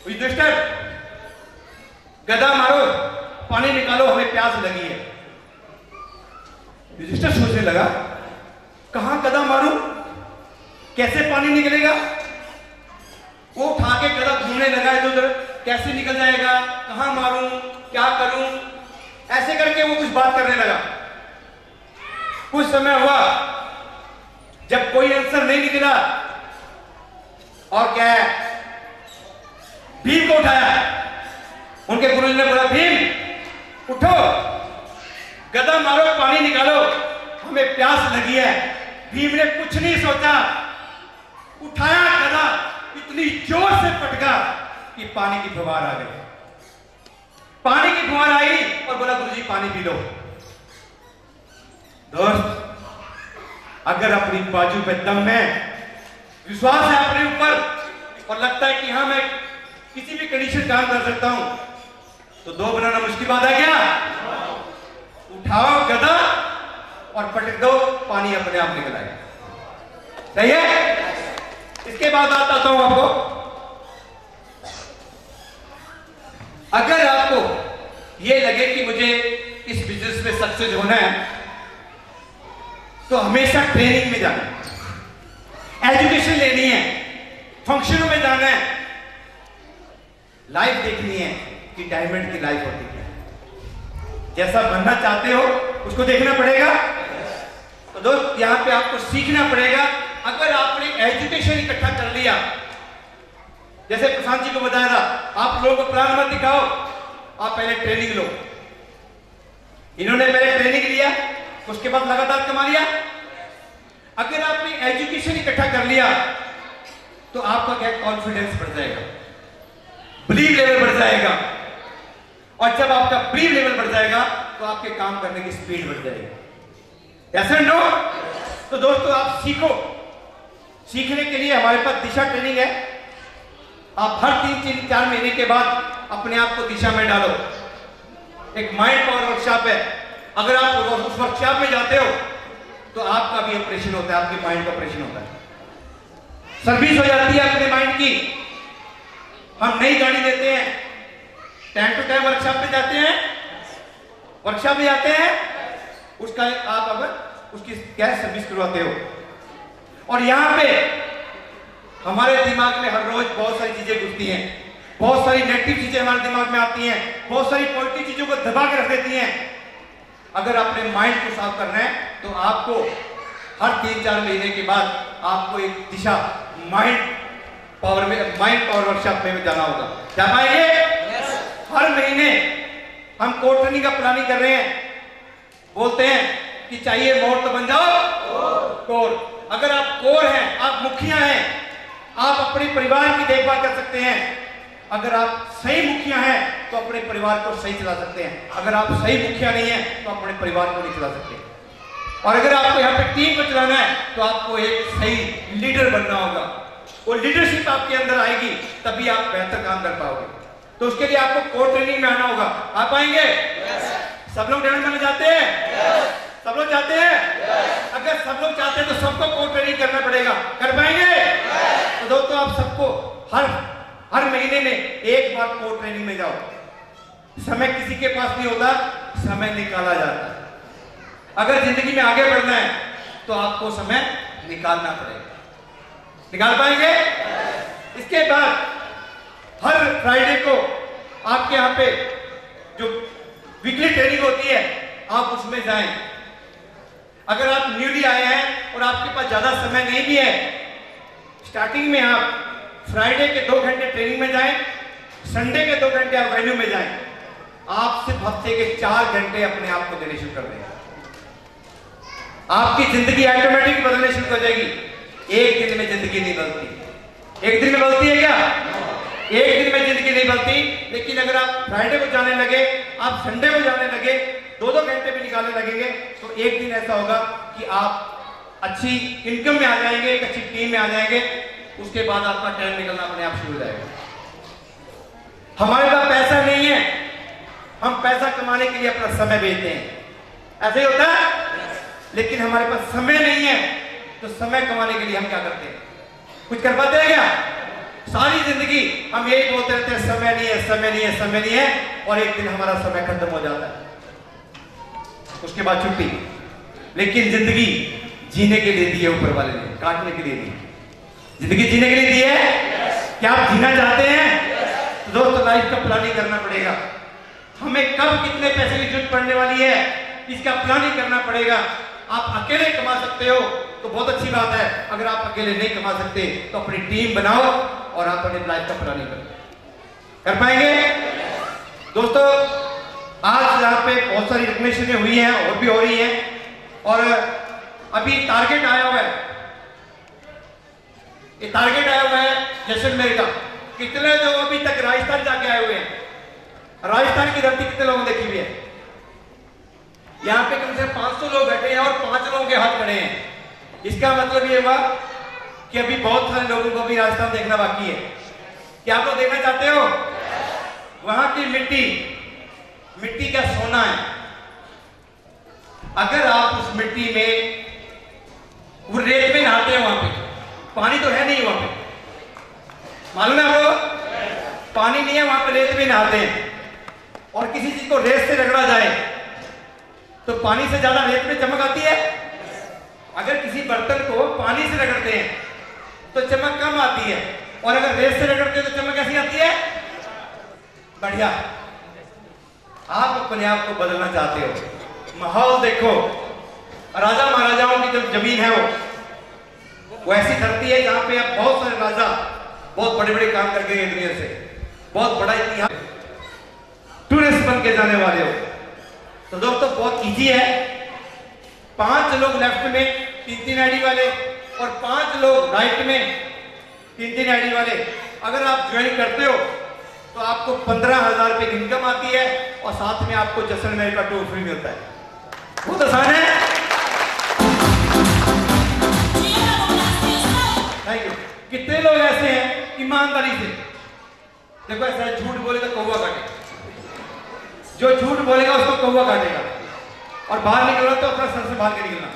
युधिष्ठिर, गदा मारो, पानी निकालो, हमें प्यास लगी है। युधिष्ठिर सोचने लगा, कहा गदा मारू? कैसे पानी निकलेगा? वो उठा के गदा घूमने लगा इधर उधर कैसे निकल जाएगा, कहाँ मारूं, क्या करूँ? ऐसे करके वो कुछ बात करने लगा। कुछ समय हुआ, जब कोई आंसर नहीं निकला और क्या है, भीम को उठाया। उनके गुरु ने बोला, भीम, उठो, गदा मारो, पानी निकालो, हमें प्यास लगी है। भीम ने कुछ नहीं सोचा। उठाया गदा, इतनी ज़ोर से पटका। कि पानी की फुहार आ गई। पानी की फुहार आई और बोला गुरु जी पानी पी लो। दोस्त, अगर अपनी बाजू पे दम है, विश्वास है अपने ऊपर, और लगता है कि हाँ मैं किसी भी कंडीशन काम कर सकता हूँ तो दो बनाना मुश्किल बात है क्या? उठाओ गदा और पटक दो, पानी अपने आप निकल आएगा सही है? इसके बाद आता हूँ आपको। अगर आपको यह लगे कि मुझे इस बिज़नेस में सक्सेस होना है तो हमेशा ट्रेनिंग में जाना एजुकेशन लेनी है फंक्शनों में जाना है। लाइफ देखनी है कि डायमंड की लाइफ होती है। जैसा बनना चाहते हो, उसको देखना पड़ेगा। तो दोस्त, यहाँ पे आपको सीखना पड़ेगा। अगर आपने एजुकेशन इकट्ठा कर लिया जैसे प्रशांत जी को बताया था, आप लोगों को प्लान मत दिखाओ, आप पहले ट्रेनिंग लो। इन्होंने पहले ट्रेनिंग लिया, उसके बाद लगातार कमा लिया। अगर आपने एजुकेशन इकट्ठा कर लिया तो आपका क्या कॉन्फिडेंस बढ़ जाएगा? बिलीव लेवल बढ़ जाएगा। और जब आपका बिलीव लेवल बढ़ जाएगा तो आपके काम करने की स्पीड बढ़ जाएगी। ऐसा नो तो दोस्तों, आप सीखो। सीखने के लिए हमारे पास दिशा ट्रेनिंग है। आप हर तीन तीन चार महीने के बाद अपने आप को दिशा में डालो। एक माइंड पावर वर्कशॉप है। अगर आप उस वर्कशॉप में जाते हो तो आपका भी ऑपरेशन होता है, आपके माइंड का ऑपरेशन होता है। सर्विस हो जाती है अपने माइंड की। हम नई गाड़ी देते हैं। टाइम टू टाइम वर्कशॉप में जाते हैं। वर्कशॉप में जाते हैं। उसका आप अगर उसकी क्या सर्विस करवाते हो। और यहाँ पे हमारे दिमाग में हर रोज बहुत सारी चीज़ें घुसती हैं। बहुत सारी नेगेटिव चीज़ें हमारे दिमाग में आती हैं। बहुत सारी पॉजिटिव चीज़ों को दबा के रख देती हैं। अगर अपने माइंड को साफ़ करना है तो आपको हर तीन चार महीने के बाद आपको एक दिशा माइंड पावर में माइंड पावर वर्कशॉप में जाना होगा। क्या पाएँगे yes. हर महीने हम कोर ट्रेनिंग का प्लानिंग कर रहे हैं। बोलते हैं कि चाहिए मोर तो बन जाओ। कोर अगर आप कोर हैं आप मुखिया हैं आप अपने परिवार की देखभाल कर सकते हैं। अगर आप सही मुखिया हैं तो अपने परिवार को सही चला सकते हैं। अगर आप सही मुखिया नहीं है तो अपने परिवार को नहीं चला सकते। और अगर आपको यहाँ पे टीम को चलाना है तो आपको एक सही लीडर बनना होगा। वो लीडरशिप आपके अंदर आएगी तभी आप बेहतर काम कर पाओगे। तो उसके लिए आपको कोर ट्रेनिंग में आना होगा। आप आएँगे? Yes. सब लोग बनना चाहते हैं? Yes. सब लोग चाहते हैं? Yes. अगर सब लोग चाहते हैं तो सबको ट्रेनिंग करना पड़ेगा। कर पाएँगे? Yes. तो दोस्तों आप सबको हर हर महीने में एक बार कोर ट्रेनिंग में जाओ। समय किसी के पास नहीं होता समय निकाला जाता है। अगर ज़िंदगी में आगे बढ़ना है तो आपको समय निकालना पड़ेगा। निकाल पाएँगे? इसके बाद हर फ्राइडे को आपके यहाँ पे जो वीकली ट्रेनिंग होती है आप उसमें जाएँ। अगर आप न्यूली आए हैं और आपके पास ज़्यादा समय नहीं भी है स्टार्टिंग में आप फ्राइडे के दो घंटे ट्रेनिंग में जाएँ संडे के दो घंटे आप वेन्यू में जाएँ, आप सिर्फ़ हफ़्ते के चार घंटे अपने आप को देने शुरू कर देंगे। आपकी ज़िंदगी ऑटोमेटिक बदलने शुरू कर जाएगी एक दिन में ज़िंदगी नहीं बदलती। एक दिन में बदलती है क्या? एक दिन में ज़िंदगी नहीं बदलती। लेकिन अगर आप फ्राइडे को जाने लगे, आप संडे को जाने लगे दो दो घंटे भी निकालने लगेंगे तो एक दिन ऐसा होगा कि आप अच्छी इनकम में आ जाएँगे, एक अच्छी टीम में आ जाएँगे, उसके बाद आपका टाइम निकलना अपने आप शुरू हो जाएगा। हमारे पास पैसा नहीं है। हम पैसा कमाने के लिए अपना समय बेचते हैं। ऐसे ही होता है? लेकिन हमारे पास समय नहीं है तो समय कमाने के लिए हम क्या करते हैं? कुछ कर पाते हैं क्या? सारी ज़िंदगी हम यही बोलते रहते हैं, समय नहीं है, समय नहीं है, समय नहीं है, और एक दिन हमारा समय खत्म हो जाता है। उसके बाद छुट्टी। लेकिन ज़िंदगी जीने के लिए दी है ऊपर वाले ने, काटने के लिए दी ज़िंदगी जीने के लिए दी है? क्या आप जीना चाहते हैं? तो दोस्तों लाइफ का प्लानिंग करना पड़ेगा। हमें कब कितने पैसे की ज़रूरत पड़ने वाली है, इसका प्लानिंग करना पड़ेगा। आप अकेले कमा सकते हो तो बहुत अच्छी बात है। अगर आप अकेले नहीं कमा सकते तो अपनी टीम बनाओ और आप अपने लाइफ का प्लानिंग करो। कर पाएँगे? दोस्तों, आज यहाँ पे बहुत सारी रिकमेशनें हुई हैं, और भी हो रही हैं। और अभी टारगेट आया हुआ है। ये टारगेट आया हुआ है जैसलमेर का। कितने लोग अभी तक राजस्थान जाके आए हुए हैं? राजस्थान की धरती कितने लोगों ने देखी हुई है? यहाँ पे कम से कम 500 लोग बैठे हैं और पाँच लोगों के हाथ खड़े हैं। इसका मतलब ये हुआ कि अभी बहुत सारे लोगों को अभी राजस्थान देखना बाकी है। क्या आप लोग देखना चाहते हो? वहाँ की मिट्टी मिट्टी का सोना है। अगर आप उस मिट्टी में वो रेत में नहाते हैं वहाँ पे पानी तो है नहीं वहाँ पे। मालूम है आपको पानी नहीं है वहाँ पे रेत में नहाते हैं। और किसी चीज़ को रेत से रगड़ा जाए तो पानी से ज़्यादा रेत में चमक आती है? अगर किसी बर्तन को पानी से रगड़ते हैं तो चमक कम आती है। और अगर रेत से रगड़ते हैं तो चमक कैसी आती है? बढ़िया। आप अपने आप को बदलना चाहते हो। माहौल देखो। राजा महाराजाओं की जब ज़मीन है वो वो ऐसी धरती है जहाँ पे आप बहुत सारे राजा बहुत बड़े बड़े काम करके गए दुनिया से। बहुत बड़ा इतिहास। टूरिस्ट बन के जाने वाले हो। तो दोस्तों बहुत इजी है। पाँच लोग लेफ़्ट में, तीन तीन आईडी वाले, और पाँच लोग राइट में, तीन तीन आईडी वाले। अगर आप ज्वाइन करते हो तो आपको पंद्रह हज़ार रुपए की इनकम आती है, और साथ में आपको जसन जैसलमेर का टूर फ्री मिलता है। बहुत आसान है। थैंक यू कितने लोग ऐसे हैं, ईमानदारी से? देखो, ऐसा झूठ बोले तो कौवा काटे। जो झूठ बोलेगा उसको कौवा काटेगा और बाहर निकलना तो अपना सर से बाहर के निकलना।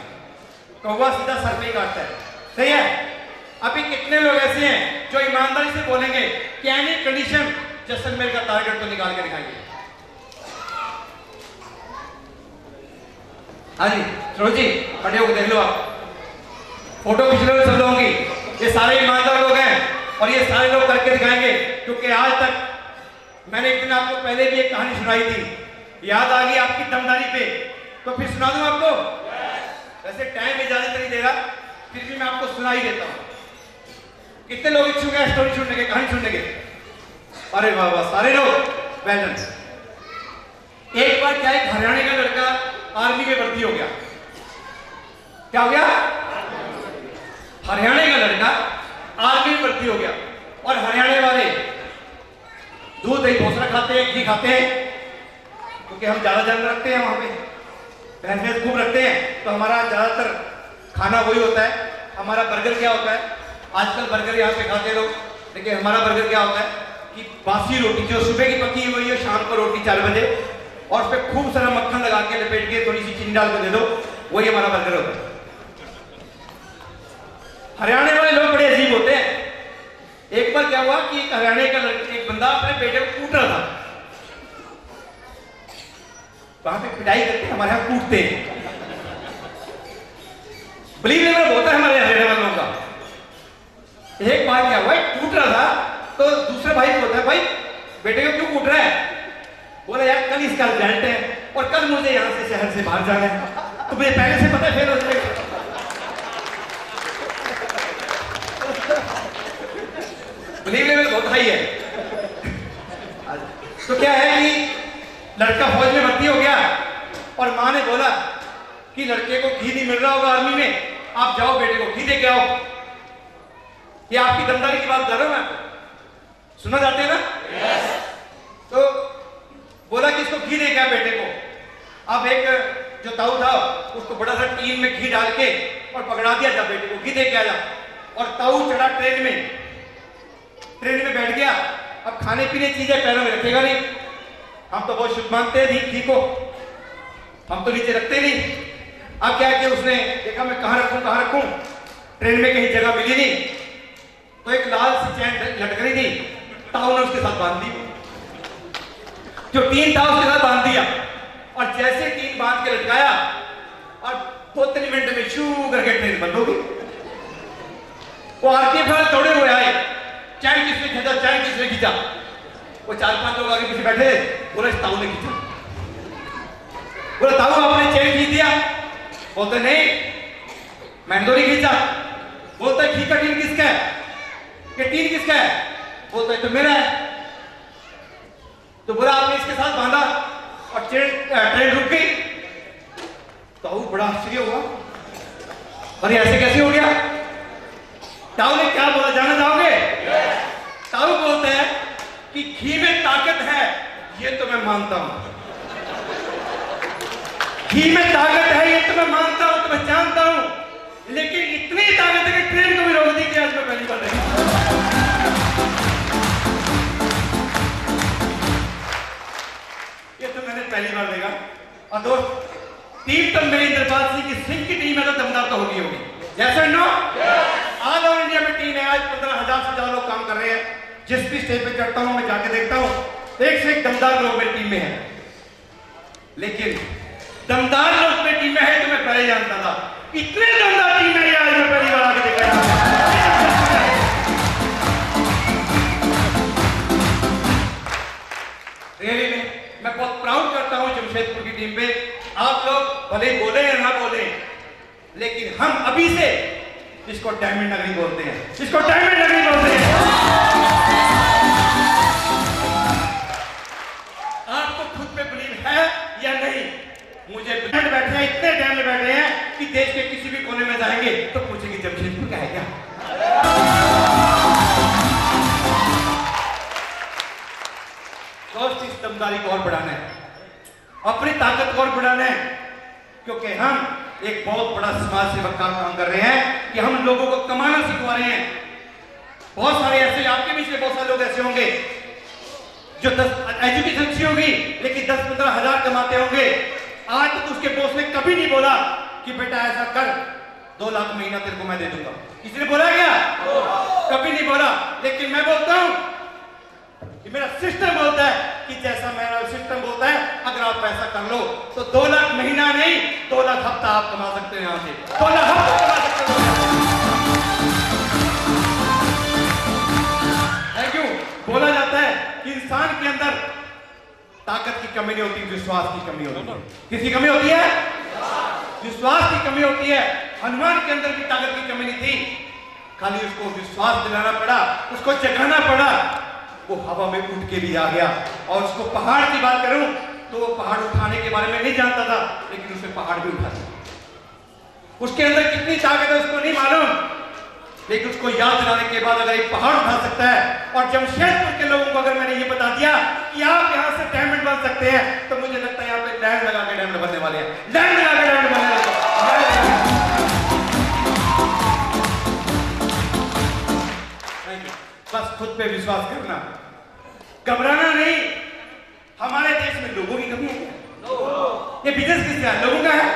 कौवा सीधा सर पे ही काटता है। सही है? अभी कितने लोग ऐसे हैं जो ईमानदारी से बोलेंगे कि एनी कंडीशन जैसलमेर का टारगेट तो निकाल के दिखाएँगे हाँ जी सरोज जी खड़े होकर देख लो आप। फ़ोटो खींच लो सब लोगों की। ये सारे ईमानदार लोग हैं और ये सारे लोग करके दिखाएँगे, क्योंकि आज तक मैंने एक दिन आपको पहले भी एक कहानी सुनाई थी। याद आ गई आपकी दमदारी पे। तो फिर सुना दूँ आपको? वैसे टाइम इजाज़त नहीं देगा फिर भी मैं आपको सुना ही देता हूँ। कितने लोग इच्छुक हैं स्टोरी सुनने के कहानी सुनने के? अरे वाह वाह सारे लोग। बैलेंस एक बार क्या एक हरियाणा का लड़का आर्मी में भर्ती हो गया। क्या हो गया? हरियाणा का लड़का आर्मी में भर्ती हो गया। और हरियाणा वाले दूध दही भोसरा खाते हैं, घी खाते हैं, क्योंकि हम ज़्यादा जानवर रखते हैं वहाँ पे। भैंस भैंस खूब रखते हैं तो हमारा ज़्यादातर खाना वही होता है। हमारा बर्गर क्या होता है? आजकल बर्गर यहाँ पे खाते लोग। लेकिन हमारा बर्गर क्या होता है कि बासी रोटी जो सुबह की पकी हुई है, शाम को रोटी चार बजे, और उस पर खूब सारा मक्खन लगा के लपेट के थोड़ी सी चीनी डाल के दे दो, वही हमारा बर्गर होता है। हरियाणा वाले लोग बड़े अजीब होते हैं। एक बार क्या हुआ कि एक हरियाणा का लड़का, एक बंदा अपने बेटे को कूट रहा था। वहाँ पे पिटाई करते हमारे यहाँ कूटते हैं। बिलीव नहीं होता है हमारे हरियाणा वालों का। एक बार क्या हुआ कूट रहा था तो दूसरे भाई को बोलता है, भाई, बेटे को क्यों कूट रहा है? बोला, यार, कल इसका रिज़ल्ट है और कल मुझे यहाँ से शहर से बाहर जाना है। तो मुझे पहले से पता है फेल हो जाएगा बिलीव लेवल बहुत हाई है तो क्या है कि लड़का फौज में भर्ती हो गया और माँ ने बोला कि लड़के को घी नहीं मिल रहा होगा आर्मी में। आप जाओ बेटे को घी दे के आओ। ये आपकी दमदारी की बात कर रहा हूँ मैं? सुना जाते हैं ना? Yes. तो बोला कि इसको घी दे के बेटे को? अब एक जो ताऊ था उसको बड़ा सा टीन में घी डाल के और पकड़ा दिया जा बेटे को घी दे के आया। और ताऊ चढ़ा ट्रेन में। ट्रेन में बैठ गया। अब खाने पीने चीज़ें पैरों में रखेगा नहीं। हम तो बहुत शुभ मानते हैं घी को। हम तो नीचे रखते नहीं। अब क्या किया उसने देखा मैं कहाँ रखूँ कहाँ रखूँ? ट्रेन में कहीं जगह मिली नहीं। तो एक लाल सी चैन लटक रही थी। ताऊ ने उसके साथ बाँध दी। जो टीन था उसके साथ बाँध दिया और जैसे टीन बाँध के लटकाया और दो तीन मिनट में शू करके ट्रेन बंद हो गई। वो आरपीएफ वाले दौड़े हुए आए। चैन किसने खींचा? चैन किसने खींचा? वो चार पाँच लोग आगे पीछे बैठे। बोले ताऊ ने खींचा। बोले ताऊ आपने चैन खींच दिया? बोलते, नहीं मैंने तो नहीं खींचा। बोलता है टीन किसका है? कि टीन किसका है? बोलता तो मेरा है। तो बोला, आपने इसके साथ बांधा और ट्रेन ट्रेन रुक गई। ताऊ बड़ा आश्चर्य हुआ। अरे, ऐसे कैसे हो गया? ताऊ ने क्या बोला, जाना चाहोगे? ताऊ बोलते हैं कि घी में ताकत है, ये तो मैं मानता हूँ। घी में ताकत है, ये तो मैं मानता हूँ तो मैं जानता हूँ। लेकिन इतनी ताकत है कि ट्रेन को भी रोक दी कि आज मैं पहली बार ये तो मैंने पहली बार देखा। और दोस्त, टीम तो मेरी इंद्रपाल सिंह की सिंह की टीम है तो दमदार तो होगी होगी। जैसे नो ऑल ओवर इंडिया में टीम है। आज पंद्रह हज़ार से ज़्यादा लोग काम कर रहे हैं। जिस भी स्टेज पे चढ़ता हूँ, मैं जाके देखता हूँ। एक से एक दमदार लोग मेरी टीम में है। लेकिन दमदार लोग मेरी टीम है तो मैं पहले जानता था। इतने दमदार टीम है आज मैं पहली बार आके देख रियली में मैं बहुत प्राउड करता हूँ जमशेदपुर की टीम पे। आप लोग भले बोले या ना बोले, लेकिन हम अभी से इसको डायमंड नगरी बोलते हैं। इसको डायमंड नगरी बोलते हैं। आपको खुद पे बिलीव है या नहीं? मुझे बैठे हैं इतने टाइम में बैठे हैं कि देश के किसी भी कोने में जाएँगे तो पूछेंगे, जमशेदपुर का है क्या? दोस्त दमदारी को और बढ़ाना है। अपनी ताकत को और बढ़ाना है, क्योंकि हम एक बहुत बड़ा समाज सेवक का काम कर रहे हैं कि हम लोगों को कमाना सिखवा रहे हैं। बहुत सारे ऐसे, आपके बीच में बहुत सारे लोग ऐसे होंगे जो दस, एजुकेशन अच्छी होगी, लेकिन दस पंद्रह हज़ार कमाते होंगे। आज तक उसके बॉस ने कभी नहीं बोला कि बेटा ऐसा कर। दो लाख महीना तेरे को मैं दे दूँगा। किसी ने बोला क्या? कभी नहीं बोला। लेकिन मैं बोलता हूँ कि मेरा सिस्टम बोलता है कि जैसा मेरा सिस्टम बोलता है, अगर आप पैसा कर लो तो दो लाख महीना नहीं, दो लाख हफ़्ता आप कमा सकते हैं यहाँ से। दो लाख हफ़्ता थैंक यू बोला जाता है कि इंसान के अंदर ताकत की कमी नहीं होती विश्वास की कमी होती है। किसकी कमी होती है? विश्वास की कमी होती है। हनुमान के अंदर भी ताकत की कमी नहीं थी। खाली उसको विश्वास दिलाना पड़ा उसको जगाना पड़ा। वो हवा में उठ के भी आ गया। और उसको पहाड़ की बात करूँ तो वो पहाड़ उठाने के बारे में नहीं जानता था लेकिन उसने पहाड़ भी उठा दिया। उसके अंदर कितनी ताकत है उसको नहीं मालूम। लेकिन उसको याद दिलाने के बाद अगर एक पहाड़ उठा सकता है, और जमशेदपुर के लोगों को अगर मैंने ये बता दिया कि आप यहाँ से डायमंड बन सकते हैं तो मुझे लगता है यहाँ पे लैंड लगा के डायमंड बनने वाले हैं। लैंड लगा के डायमंड बनने वाले. बस खुद पे विश्वास करना। घबराना नहीं। हमारे देश में लोगों की कमी है क्या? ये बिज़नेस किसका है? लोगों का है?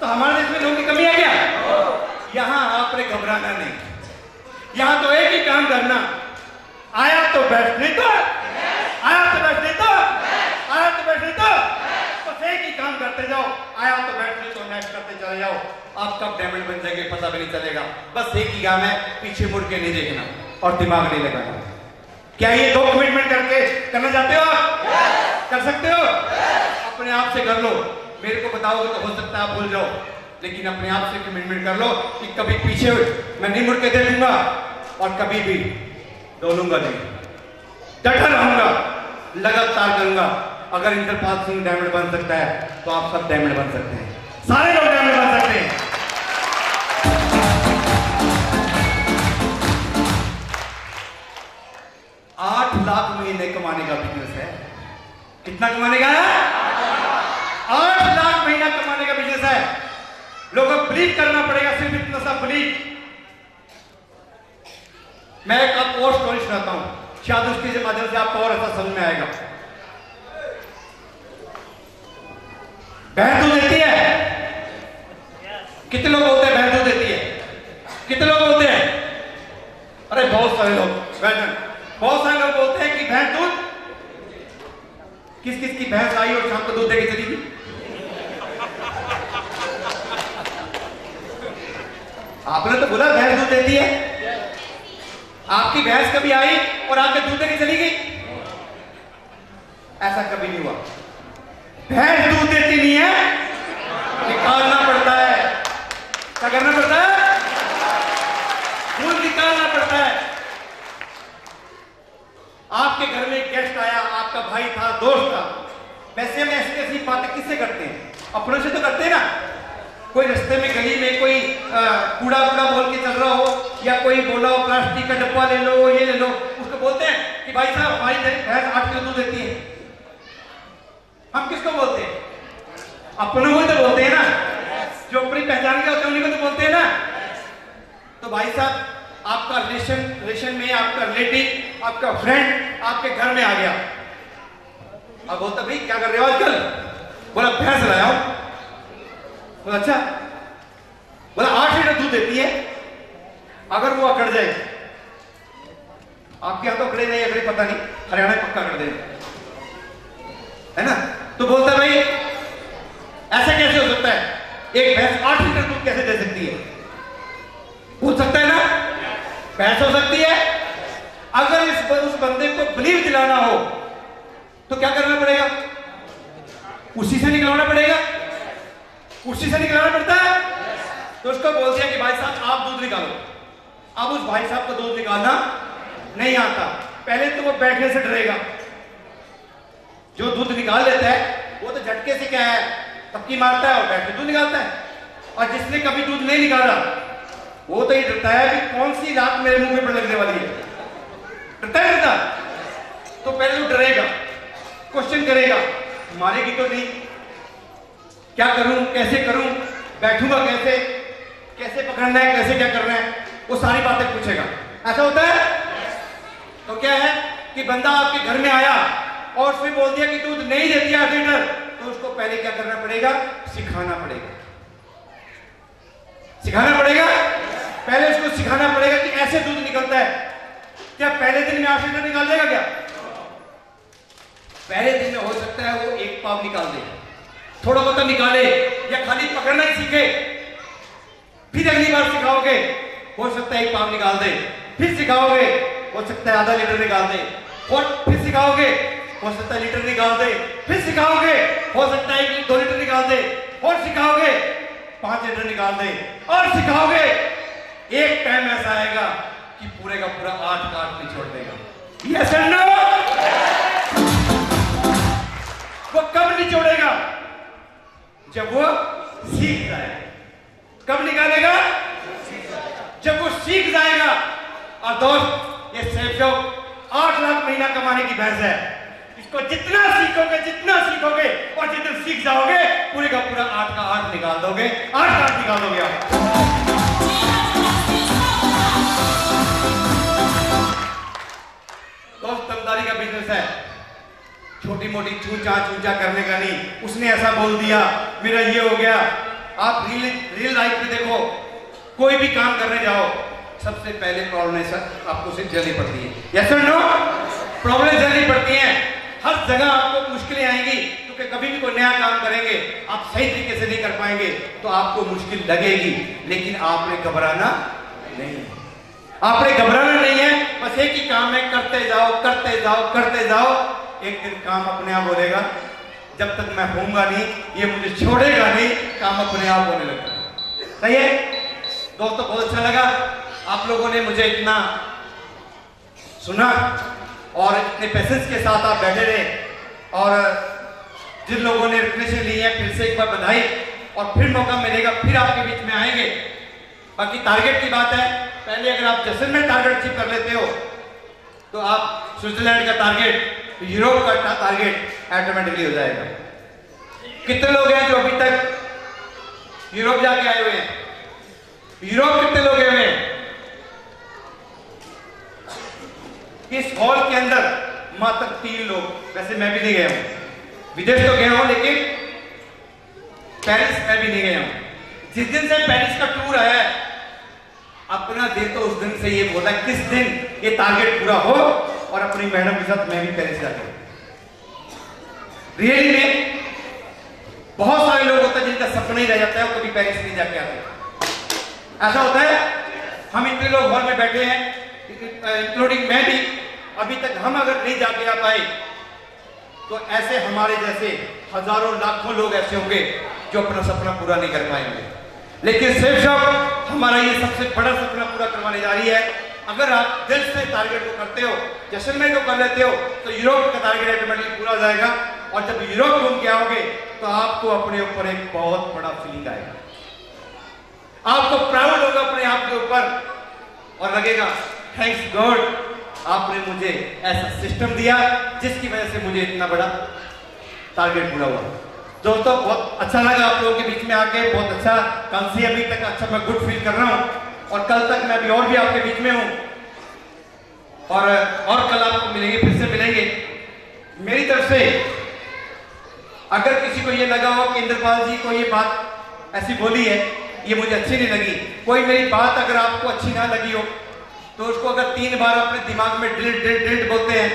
तो हमारे देश में लोगों की कमी है क्या? यहाँ आपने घबराना नहीं। यहाँ तो एक ही काम करना। आया तो बैठने तो? आया तो बैठने तो? आया तो बैठने तो? बस एक ही काम करते जाओ। आया तो बैठने तो नेक्स्ट करते चले जाओ। आप कब डायमंड बन जाएँगे पता भी नहीं चलेगा। बस एक ही काम है, पीछे मुड़ के नहीं देखना और दिमाग नहीं लगाना। क्या ये दो कमिटमेंट करके करना चाहते हो आप? कर सकते हो? अपने आप से कर लो। मेरे को बताओगे तो हो सकता है आप भूल जाओ। लेकिन अपने आप से कमिटमेंट कर लो कि कभी पीछे मैं नहीं मुड़ के दे दूँगा और कभी भी डोलूँगा नहीं। डटा रहूँगा, लगातार करूँगा। अगर इंद्रपाल सिंह डायमंड बन सकता है तो आप सब डायमंड बन सकते हैं। सारे लोग डायमंड बन सकते हैं। आठ लाख महीने कमाने का बिज़नेस है। कितना कमाने का है? आठ लाख महीना कमाने का बिज़नेस है। लोगों को बिलीव करना पड़ेगा, सिर्फ़ इतना सा बिलीव मैं एक आपको और स्टोरी सुनाता हूँ। शायद उसके माध्यम से आपको और ऐसा समझ में आएगा। बहन दूध देती है। कितने लोग होते हैं, बहन दूध देती है। कितने लोग बोलते हैं? अरे, बहुत सारे लोग। बहन, बहुत सारे लोग बोलते हैं कि भैंस दूध किस किस की भैंस आई और शाम को दूध देके चली गई? आपने तो बोला भैंस दूध देती है। आपकी भैंस कभी आई और आके दूध देके चली गई? ऐसा कभी नहीं हुआ। भैंस दूध देती नहीं है, निकालना पड़ता है। क्या करना पड़ता है? दूध निकालना पड़ता है। आपके घर में गेस्ट आया, आपका भाई था, दोस्त था। वैसे हम ऐसी ऐसी बातें किससे करते हैं? अपनों से तो करते हैं ना। कोई रस्ते में गली में कोई कूड़ा कूड़ा बोल के चल रहा हो, या कोई बोला हो, प्लास्टिक का डब्बा ले लो, ये ले लो, उसको बोलते हैं कि भाई साहब, हमारी भैंस आठ किलो दूध देती है। हम किसको बोलते हैं? अपनों को तो बोलते हैं ना। जो अपनी पहचान के होते हैं को तो बोलते हैं ना। तो भाई साहब, आपका रिलेशन रिलेशन में आपका रिलेटिव आपका फ्रेंड आपके घर में आ गया। अब बोलता, भाई, क्या कर रहे हो आजकल? बोला, भैंस लाया हूँ। अच्छा बोला, आठ लीटर दूध देती है? अगर वो अकड़ जाए, आपके यहाँ तो अकड़े नहीं अकड़े पता नहीं, हरियाणा पक्का कर देना है ना? तो बोलता भाई, ऐसा कैसे हो सकता है? एक भैंस आठ लीटर दूध कैसे दे सकती है? हो सकता है ना? भैंस हो सकती है। अगर इस उस बंदे को बिलीव दिलाना हो तो क्या करना पड़ेगा? उसी से निकलवाना पड़ेगा। उसी से निकलवाना पड़ता है। तो उसको बोल दिया कि भाई साहब, आप दूध निकालो। अब उस भाई साहब को दूध निकालना नहीं आता। पहले तो वो बैठने से डरेगा। जो दूध निकाल लेता है, वो तो झटके से क्या है तबकी मारता है और बैठ के दूध निकालता है। और जिसने कभी दूध नहीं निकाला, वो तो ये डरता है कि कौन सी रात मेरे मुँह में पर लगने वाली है। डरता है डरता? तो पहले वो डरेगा क्वेश्चन करेगा, मारेगी तो नहीं। क्या करूँ? कैसे करूँ? बैठूँगा कैसे? कैसे पकड़ना है? कैसे क्या करना है? वो सारी बातें पूछेगा। ऐसा होता है? तो क्या है कि बंदा आपके घर में आया और उसने बोल दिया कि दूध नहीं देती आठ लीटर तो उसको पहले क्या करना पड़ेगा? सिखाना पड़ेगा। सिखाना पड़ेगा? पहले उसको सिखाना पड़ेगा कि ऐसे दूध निकलता है। क्या पहले दिन में आठ लीटर निकाल देगा क्या? पहले दिन में हो सकता है वो एक पाव निकाल दे। थोड़ा बहुत निकाले या खाली पकड़ना ही सीखे। फिर अगली बार सिखाओगे, हो सकता है एक पाव निकाल दे, फिर सिखाओगे, हो सकता है आधा लीटर निकाल दे, और फिर सिखाओगे, हो सकता है लीटर निकाल दे, फिर सिखाओगे, हो सकता है दो लीटर निकाल दे, और सिखाओगे, पाँच लीटर निकाल दे, और सिखाओगे, एक टाइम ऐसा आएगा कि पूरे का पूरा आठ का आठ छोड़ देगा। यस एंड नो जब वो सीख जाए कब निकालेगा? जब वो सीख जाएगा। और दोस्त, ये सेफ़ जो आठ लाख महीना कमाने की बहस है। इसको जितना सीखोगे जितना सीखोगे और जितना सीख जाओगे, पूरे का पूरा आठ का आठ निकाल दोगे। आठ का आठ निकाल दोगे आप। दोस्त, दमदारी का बिज़नेस है। छोटी मोटी चूचा चूचा करने का नहीं। उसने ऐसा बोल दिया, मेरा ये हो गया। आप रियल रियल लाइफ में देखो, कोई भी काम करने जाओ, सबसे पहले प्रॉब्लम सर, आपको सिर्फ़ झेलनी पड़ती है। यस नो प्रॉब्लम झेलनी पड़ती है। हर जगह आपको मुश्किलें आएँगी, क्योंकि कभी भी कोई नया काम करेंगे, आप सही तरीके से नहीं कर पाएँगे तो आपको मुश्किल लगेगी। लेकिन आपने घबराना नहीं आपने घबराना नहीं है, बस एक ही काम है, करते जाओ करते जाओ करते जाओ। एक दिन काम अपने आप बोलेगा जब तक मैं होऊँगा नहीं, ये मुझे छोड़ेगा नहीं, काम अपने आप होने लगेगा सही है? दोस्तों, बहुत अच्छा लगा। आप लोगों ने मुझे इतना सुना और इतने पैसेज के साथ आप बैठे रहे और जिन लोगों ने रिक्वेशन ली है, फिर से एक बार बधाई और फिर मौका मिलेगा, फिर आपके बीच में आएँगे। बाकी टारगेट की बात है, पहले अगर आप जैसलमेर टारगेट अचीव कर लेते हो तो आप स्विट्जरलैंड का टारगेट यूरोप का टारगेट ऑटोमेटिकली हो जाएगा। कितने लोग हैं जो अभी तक यूरोप जाके आए हुए हैं? यूरोप कितने लोग गए हुए हैं इस हॉल के अंदर मात्र तीन लोग। वैसे मैं भी नहीं गया हूँ। विदेश तो गया हूँ, लेकिन पेरिस मैं भी नहीं गया हूँ। जिस दिन से पेरिस का टूर आया है अपना दिन तो उस दिन से ये बोला, किस दिन ये टारगेट पूरा हो और अपनी मैडम के साथ मैं भी पेरिस जाके रियली में बहुत सारे लोग होते हैं जिनका सपना ही रह जाता है, वो कभी पेरिस नहीं जाके आते। ऐसा होता है, हम इतने लोग हॉल में बैठे हैं इंक्लूडिंग मैं भी, अभी तक हम अगर नहीं जाके आ पाए तो ऐसे हमारे जैसे हज़ारों, लाखों लोग ऐसे होंगे जो अपना सपना पूरा नहीं कर पाएँगे। लेकिन सिर्फ़ जब हमारा ये सबसे बड़ा सपना पूरा करवाने जा रही है, अगर आप दिल से टारगेट को करते हो जैसलमेर को कर लेते हो तो यूरोप का टारगेट ऑटोमेटिकली पूरा जाएगा। और जब यूरोप घूम के आओगे तो आपको अपने ऊपर एक बहुत बड़ा फीलिंग आएगा। आपको प्राउड होगा अपने आप के ऊपर और लगेगा थैंक्स गॉड आपने मुझे ऐसा सिस्टम दिया जिसकी वजह से मुझे इतना बड़ा टारगेट पूरा हुआ। दोस्तों, बहुत अच्छा लगा आप लोगों के बीच में आके, बहुत अच्छा कल से अभी तक अच्छा मैं गुड फील कर रहा हूँ। और कल तक मैं अभी और भी आपके बीच में हूँ। और और कल आपको मिलेंगे, फिर से मिलेंगे। मेरी तरफ़ से, अगर किसी को ये लगा हो कि इंद्रपाल जी को ये बात ऐसी बोली है, ये मुझे अच्छी नहीं लगी। कोई मेरी बात अगर आपको अच्छी ना लगी हो तो उसको अगर तीन बार अपने दिमाग में डिलीट डिलीट डिलीट बोलते हैं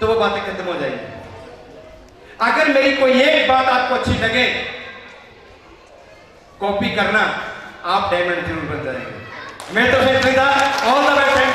तो वो बातें खत्म हो जाएँगी। अगर मेरी कोई एक बात आपको अच्छी लगे कॉपी करना, आप डायमंड ज़रूर बन जाएँगे। मैं तो फिर ऑल द बेस्ट